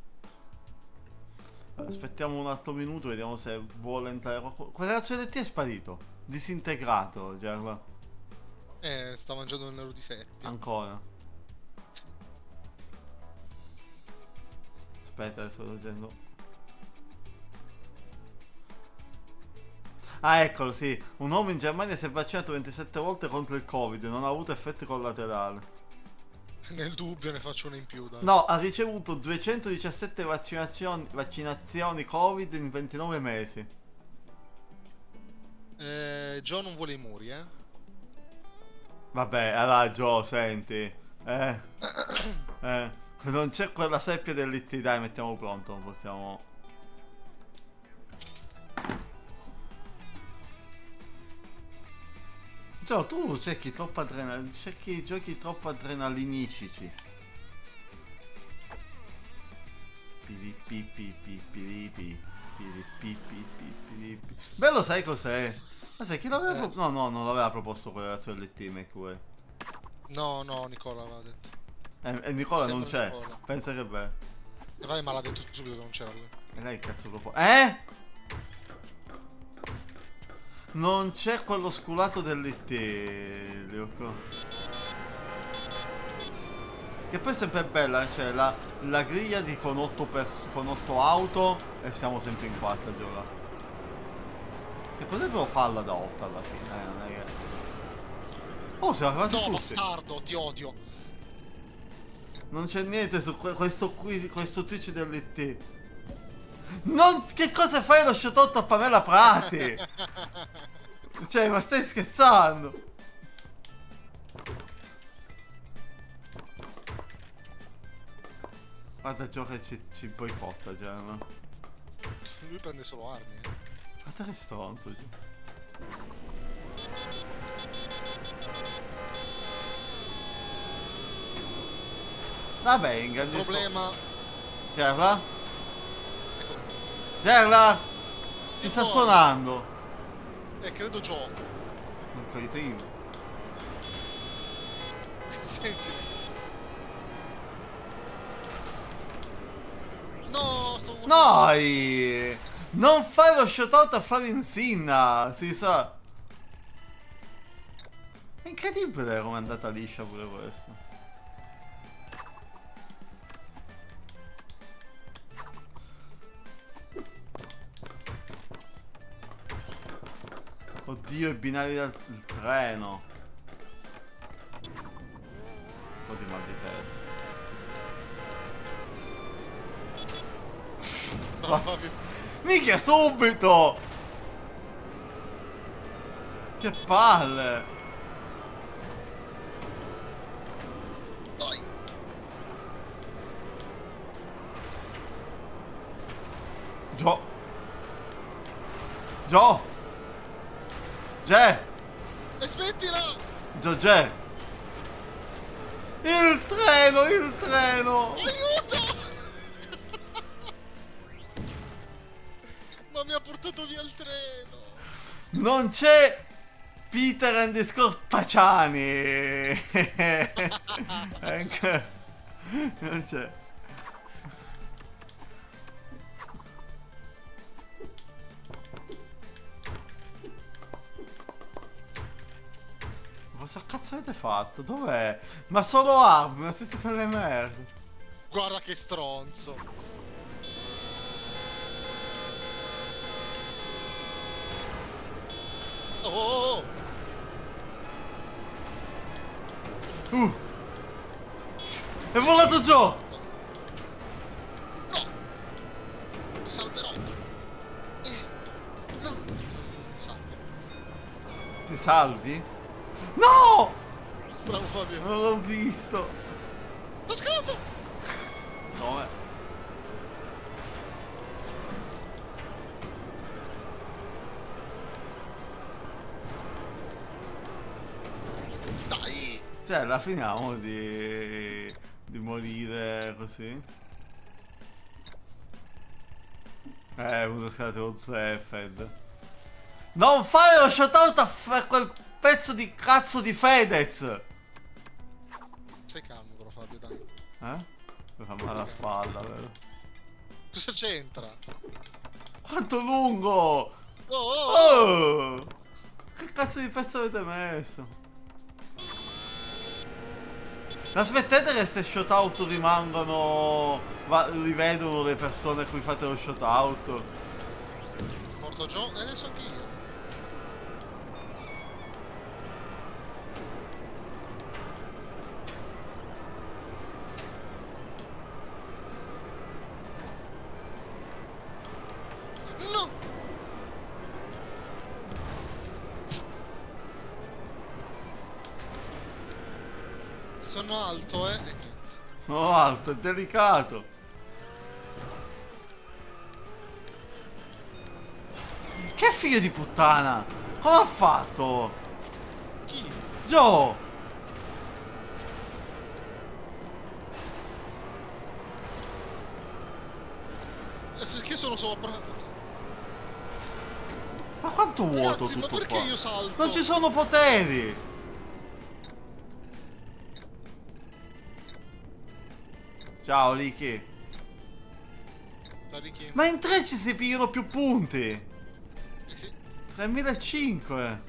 Aspettiamo un altro minuto, vediamo se vuole entrare qualcuno. Quel ragazzo di T è sparito. Disintegrato, Gerla. Eh, sta mangiando il nero di seppia. Ancora. Aspetta, adesso sto leggendo. Ah, eccolo, sì. Un uomo in Germania si è vaccinato 27 volte contro il Covid e non ha avuto effetti collaterali. Nel dubbio ne faccio una in più, dai. No, ha ricevuto 217 vaccinazioni, vaccinazioni Covid in 29 mesi. Eh, Joe non vuole i muri, eh. Vabbè, allora Joe, senti. Eh. Eh. Non c'è quella seppia dell'IT, dai, mettiamo pronto, possiamo... Joe, tu cerchi troppo adrenalina, cerchi giochi troppo adrenalinici. Bello sai cos'è? Aspetta, chi l'aveva Eh. proposto? No, no, non l'aveva proposto quel ragazzo dell'IT, McWay. No, no, Nicola l'aveva detto. E, e Nicola non Sembra c'è. Nicola. Pensa che bello. E vai, ma l'ha detto subito che non c'era lui. E lei cazzo proprio. Eh? Non c'è quello sculato dell'IT, Leoco. Che poi è sempre bella, eh, cioè la, la griglia di con 8, pers- con 8 auto e siamo sempre in quarta a giocare. Che potrebbero farla da 8 alla fine, eh, non è che... Oh, siamo arrivati No, tutti. bastardo, ti odio. Non c'è niente su que- questo qui, questo Twitch dell'IT. Non, che cosa fai lo shoutout a Pamela Prati? cioè, ma stai scherzando? Guarda Gio che ci, ci boicotta già, no? Lui prende solo armi. eh. Guarda che stronzo. Vabbè, ingrandisco. problema... Gerla? Ecco, Gerla? Ti sta suonando. eh, credo Joe. Un cretino. Senti. No, sto guardando. Noi! Non fai lo shoutout a Flavio Insinna, si sa. È incredibile come è andata liscia pure questo. Oddio, i binari del treno. Un po' di mal di testa. Brava, più. Mica subito! Che palle! Dai. Gio! Gio! Ge! E smettila! Gio Ge! Il treno, il treno! Aiuto! Ma mi ha portato via il treno! Non c'è Peter and the Scorpacciani! Anche- non c'è. Cosa cazzo avete fatto? Dov'è? Ma solo armi, ma siete per le merde. Guarda che stronzo. Oh, oh, oh. Uh. È volato giù! No! Mi salverò. Eh. No! Salve. Ti salvi? No! Bravo Fabio. Non l'ho visto. L'ho scalato! No, eh. Cioè, la finiamo di... di morire così? Eh, uno scalato Zefed. Non fare lo shoutout a quel pezzo di cazzo di Fedez! Sei calmo però Fabio, dai. Eh? Mi fa male la spalla, vero? Cosa c'entra? Quanto lungo! Oh, oh, oh. Oh! Che cazzo di pezzo avete messo? Non smettete che queste shoutout rimangono... Va, rivedono le persone a cui fate lo shoutout. Morto Joe? E adesso anche Alto, è delicato. Che figlio di puttana! Come ha fatto? Chi? Joe! Eh, Perché sono sopra? Ma quanto vuoto Ragazzi, ma tutto perché qua? io salto? Non ci sono poteri! Ciao Ricky. La richiamo. Ma in tre ci si pigliano più punti. Eh sì, 3005.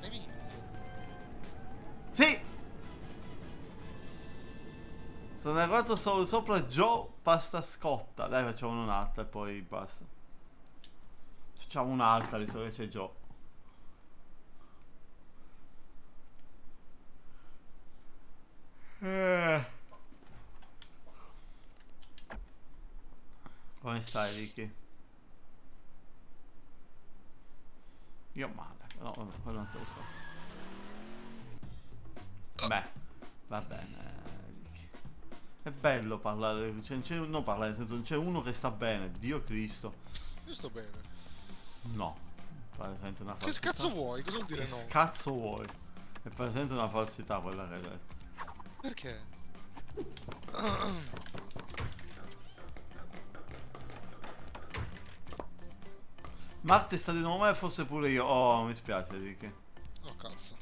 hai vinto. Sì. Sono arrivato solo sopra Joe Pasta Scotta. Dai, facciamo un'altra e poi basta. Facciamo un'altra visto che c'è Joe. Eh. Come stai, Ricky? Io male. No, vabbè, quello è un altro discorso. Beh, va bene. È bello parlare, cioè, non c'è, non parlare, nel senso, c'è uno che sta bene, Dio Cristo. Io sto bene. No. È presente una Che falsità. cazzo vuoi? Cosa vuol dire Che no? cazzo vuoi? È presente una falsità quella che hai detto. Perché? Marte sta di nuovo e forse pure io. Oh, mi spiace, Ricky. Oh cazzo.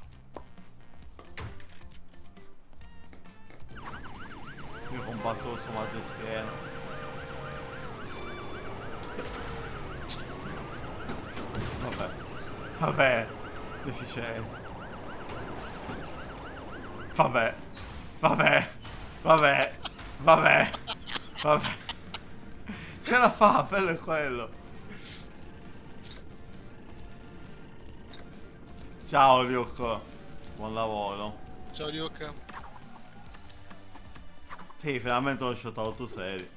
Io combatto su Marte schiena. Vabbè. Vabbè. Deficiente. Vabbè. Vabbè. Vabbè. Vabbè. Vabbè. Ce la fa, bello è quello. Ciao Luke. Buon lavoro. Ciao Ryuk. Sì, finalmente ho shoutout serio. Ecco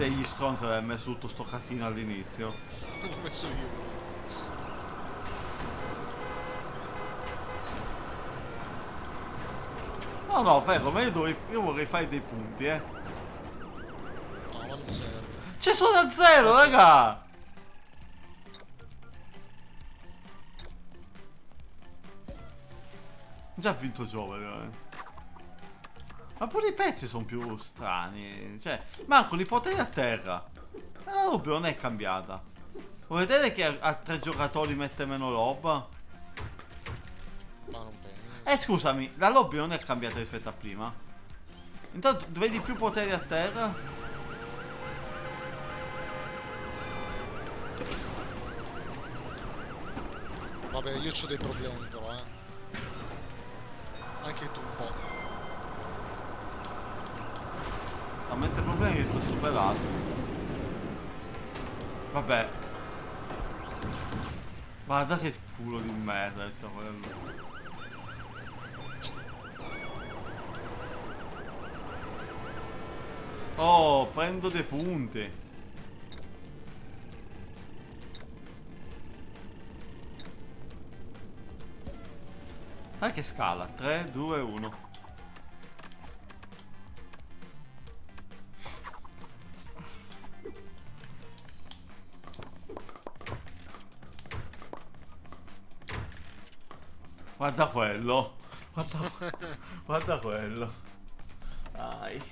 degli stronzi aver messo tutto sto casino all'inizio? L'ho messo io. No, no, prego, ma io, dovrei- io vorrei fare dei punti, eh. No, ma non serve. C'è solo da zero, raga! Già vinto Giove, veramente. Ma pure i pezzi sono più strani. Cioè, manco li poteri a terra. Ma la roba non è cambiata. Vuoi vedere che a, tre giocatori mette meno roba? Ma non bene. Eh scusami, la lobby non è cambiata rispetto a prima. Intanto vedi più poteri a terra. Vabbè, io ho dei problemi però, eh. Anche tu un po'. Talmente problemi che ti ho superato. Vabbè. Guarda che culo di merda, cioè quello. Oh, prendo dei punti. Dai che scala? 3, 2, 1. Guarda quello. Guarda, guarda quello. Dai.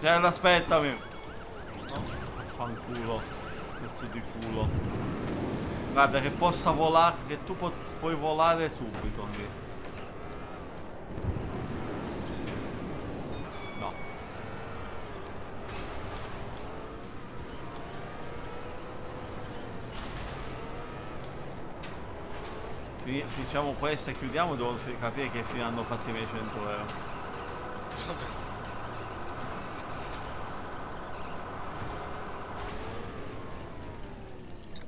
Cioè, aspettami. No, fanculo. Pezzo di culo. Guarda che possa volare, che tu pu- puoi volare subito lì. Facciamo questo e chiudiamo, devo capire che fine hanno fatto i miei 100 euro. Vabbè.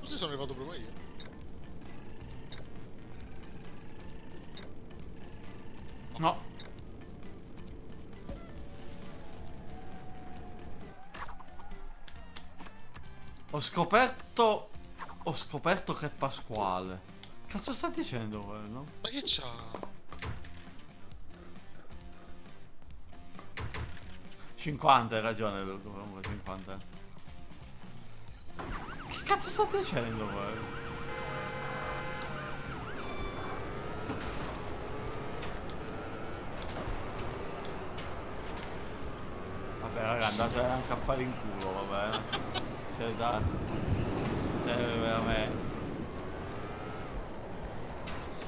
Così sono arrivato prima io. No. Ho scoperto... Ho scoperto che è Pasquale. Cazzo sta dicendo quello? Ma che c'ha? 50, hai ragione Luca, comunque 50. Che cazzo sta dicendo quello? Vabbè raga, andate anche a fare in culo, vabbè. Cioè dai. Cioè veramente.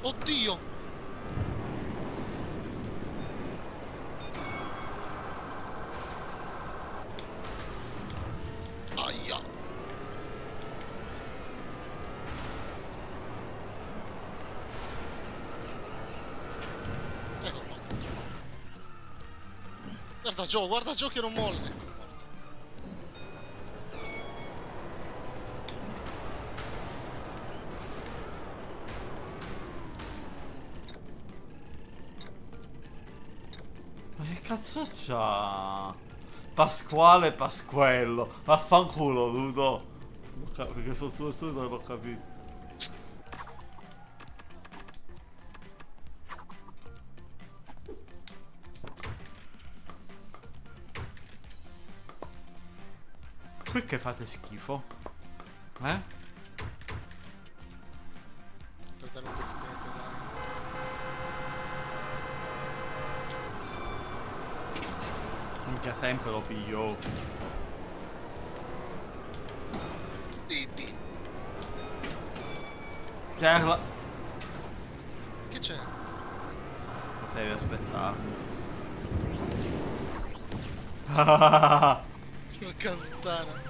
Oddio! Aia! Ecco. Guarda Joe, guarda Joe che non molle. Cazzo c'ha? Pasquale Pasquello. Vaffanculo, Ludo. Cap- Perché sono tuo studio non l'ho capito. Perché fate schifo? Eh? Minchia sempre lo piglio. Cioè, la- Che c'è? Potevi aspettarmi. Porca puttana. Dai.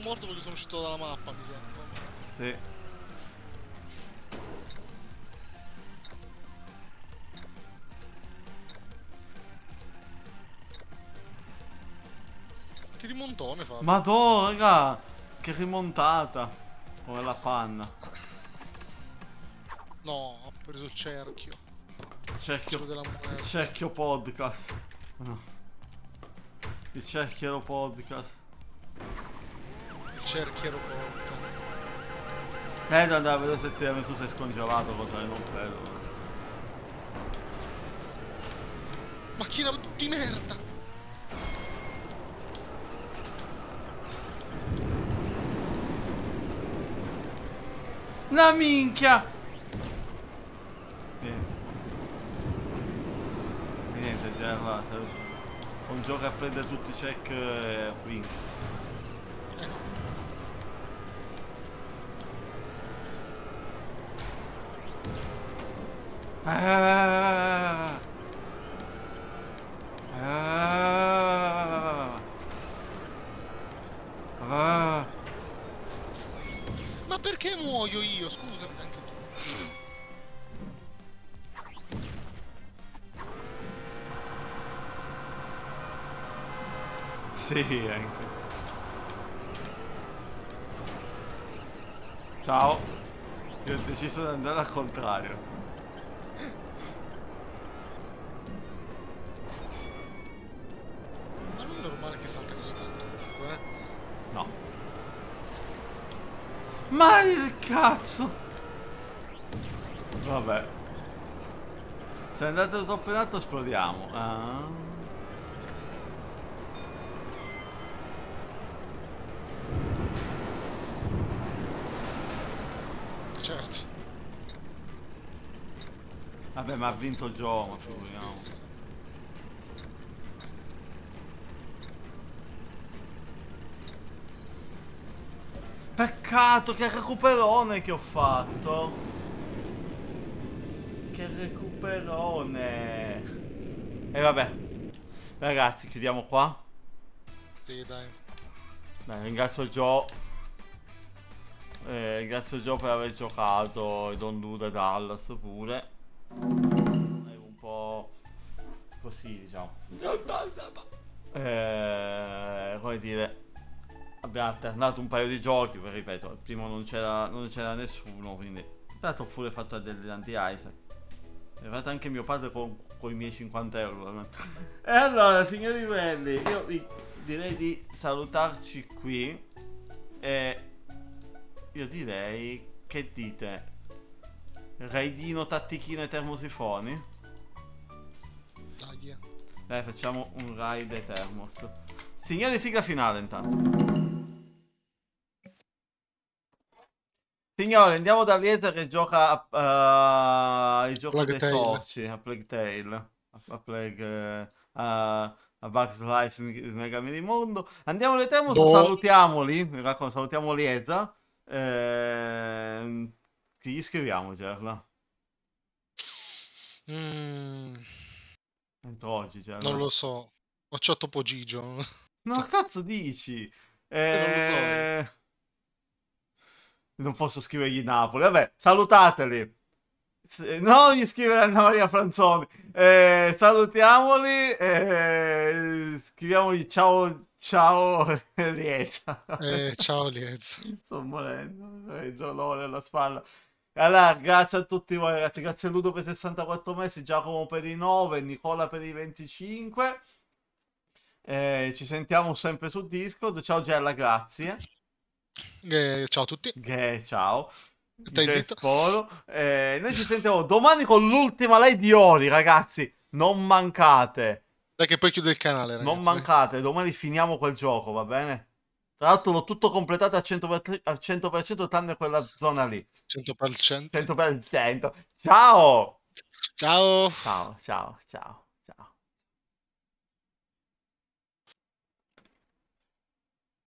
morto perché sono uscito dalla mappa, mi sembra. Sì. Che rimontone fa? Madonna, raga! Che rimontata! Come la panna. No, ho preso il cerchio. Cerchio, il cerchio podcast. No. Il cerchio podcast. Cerchio podcast. Eh, devo andare a vedere se tiramisù si è scongelato, cosa che non credo. Macchina di merda! La minchia! Niente. Niente, già se- Un gioco a prendere tutti i check e vinto. Ah! Ah! Ah! Ma perché muoio io? Scusami, anche tu. Sì, anche. Ciao. Io ho deciso di andare al contrario. Ma il cazzo! Vabbè. Se andate troppo in alto esplodiamo. Ah. Certo. Vabbè, ma ha vinto Joe, ma figuriamo. Sì, sì, sì. Peccato, che recuperone che ho fatto. Che recuperone. E vabbè. Ragazzi, chiudiamo qua. Sì, dai. Beh, ringrazio Joe. Eh, ringrazio Joe per aver giocato e Don Duda Dallas pure. È un po' così, diciamo. Eh, come dire, abbiamo alternato un paio di giochi, ripeto, il primo non c'era, non c'era nessuno, quindi... Ho pure fatto del anti-Isaac. È fatto anche mio padre con, con i miei 50 euro. E allora, signori belli, io vi direi di salutarci qui. E io direi, che dite? Raidino, tattichino e termosifoni? Dai. eh. Dai, facciamo un raid e termos. Signori, sigla finale intanto. Signore, andiamo da Lieza che gioca a, uh, il gioco Plague dei Tale. sorci, a Plague Tale, a, a Plague, eh, a, Bugs Life Mega Mini Mondo. Andiamo alle Termos, Do- salutiamoli, mi raccomando, salutiamo Lieza. Ehm, chi gli scriviamo, Gerla? Mm, Entro oggi, Gerla. non lo so. Ho c'ho Topo Gigio. No, cazzo dici? non lo so. Eh... Non posso scrivergli Napoli. Vabbè, salutateli. S- Non gli scrivere Anna Maria Franzoni. Eh, salutiamoli. Eh, scriviamogli ciao, ciao, Lieta. Eh, ciao Liez. Sto morendo. Ho il dolore alla spalla. Allora, grazie a tutti voi ragazzi. Grazie a Ludo per i 64 mesi, Giacomo per i 9, Nicola per i 25. Eh, ci sentiamo sempre su Discord. Ciao Gella, grazie. Eh, ciao a tutti. Che- ciao. Eh, noi ci sentiamo domani con l'ultima live di Ori, ragazzi. Non mancate. Dai che poi chiude il canale, ragazzi. Non mancate. Domani finiamo quel gioco, va bene? Tra l'altro l'ho tutto completato al 100%, al 100% tranne quella zona lì. 100%. 100%. Ciao! Ciao. Ciao, ciao, ciao.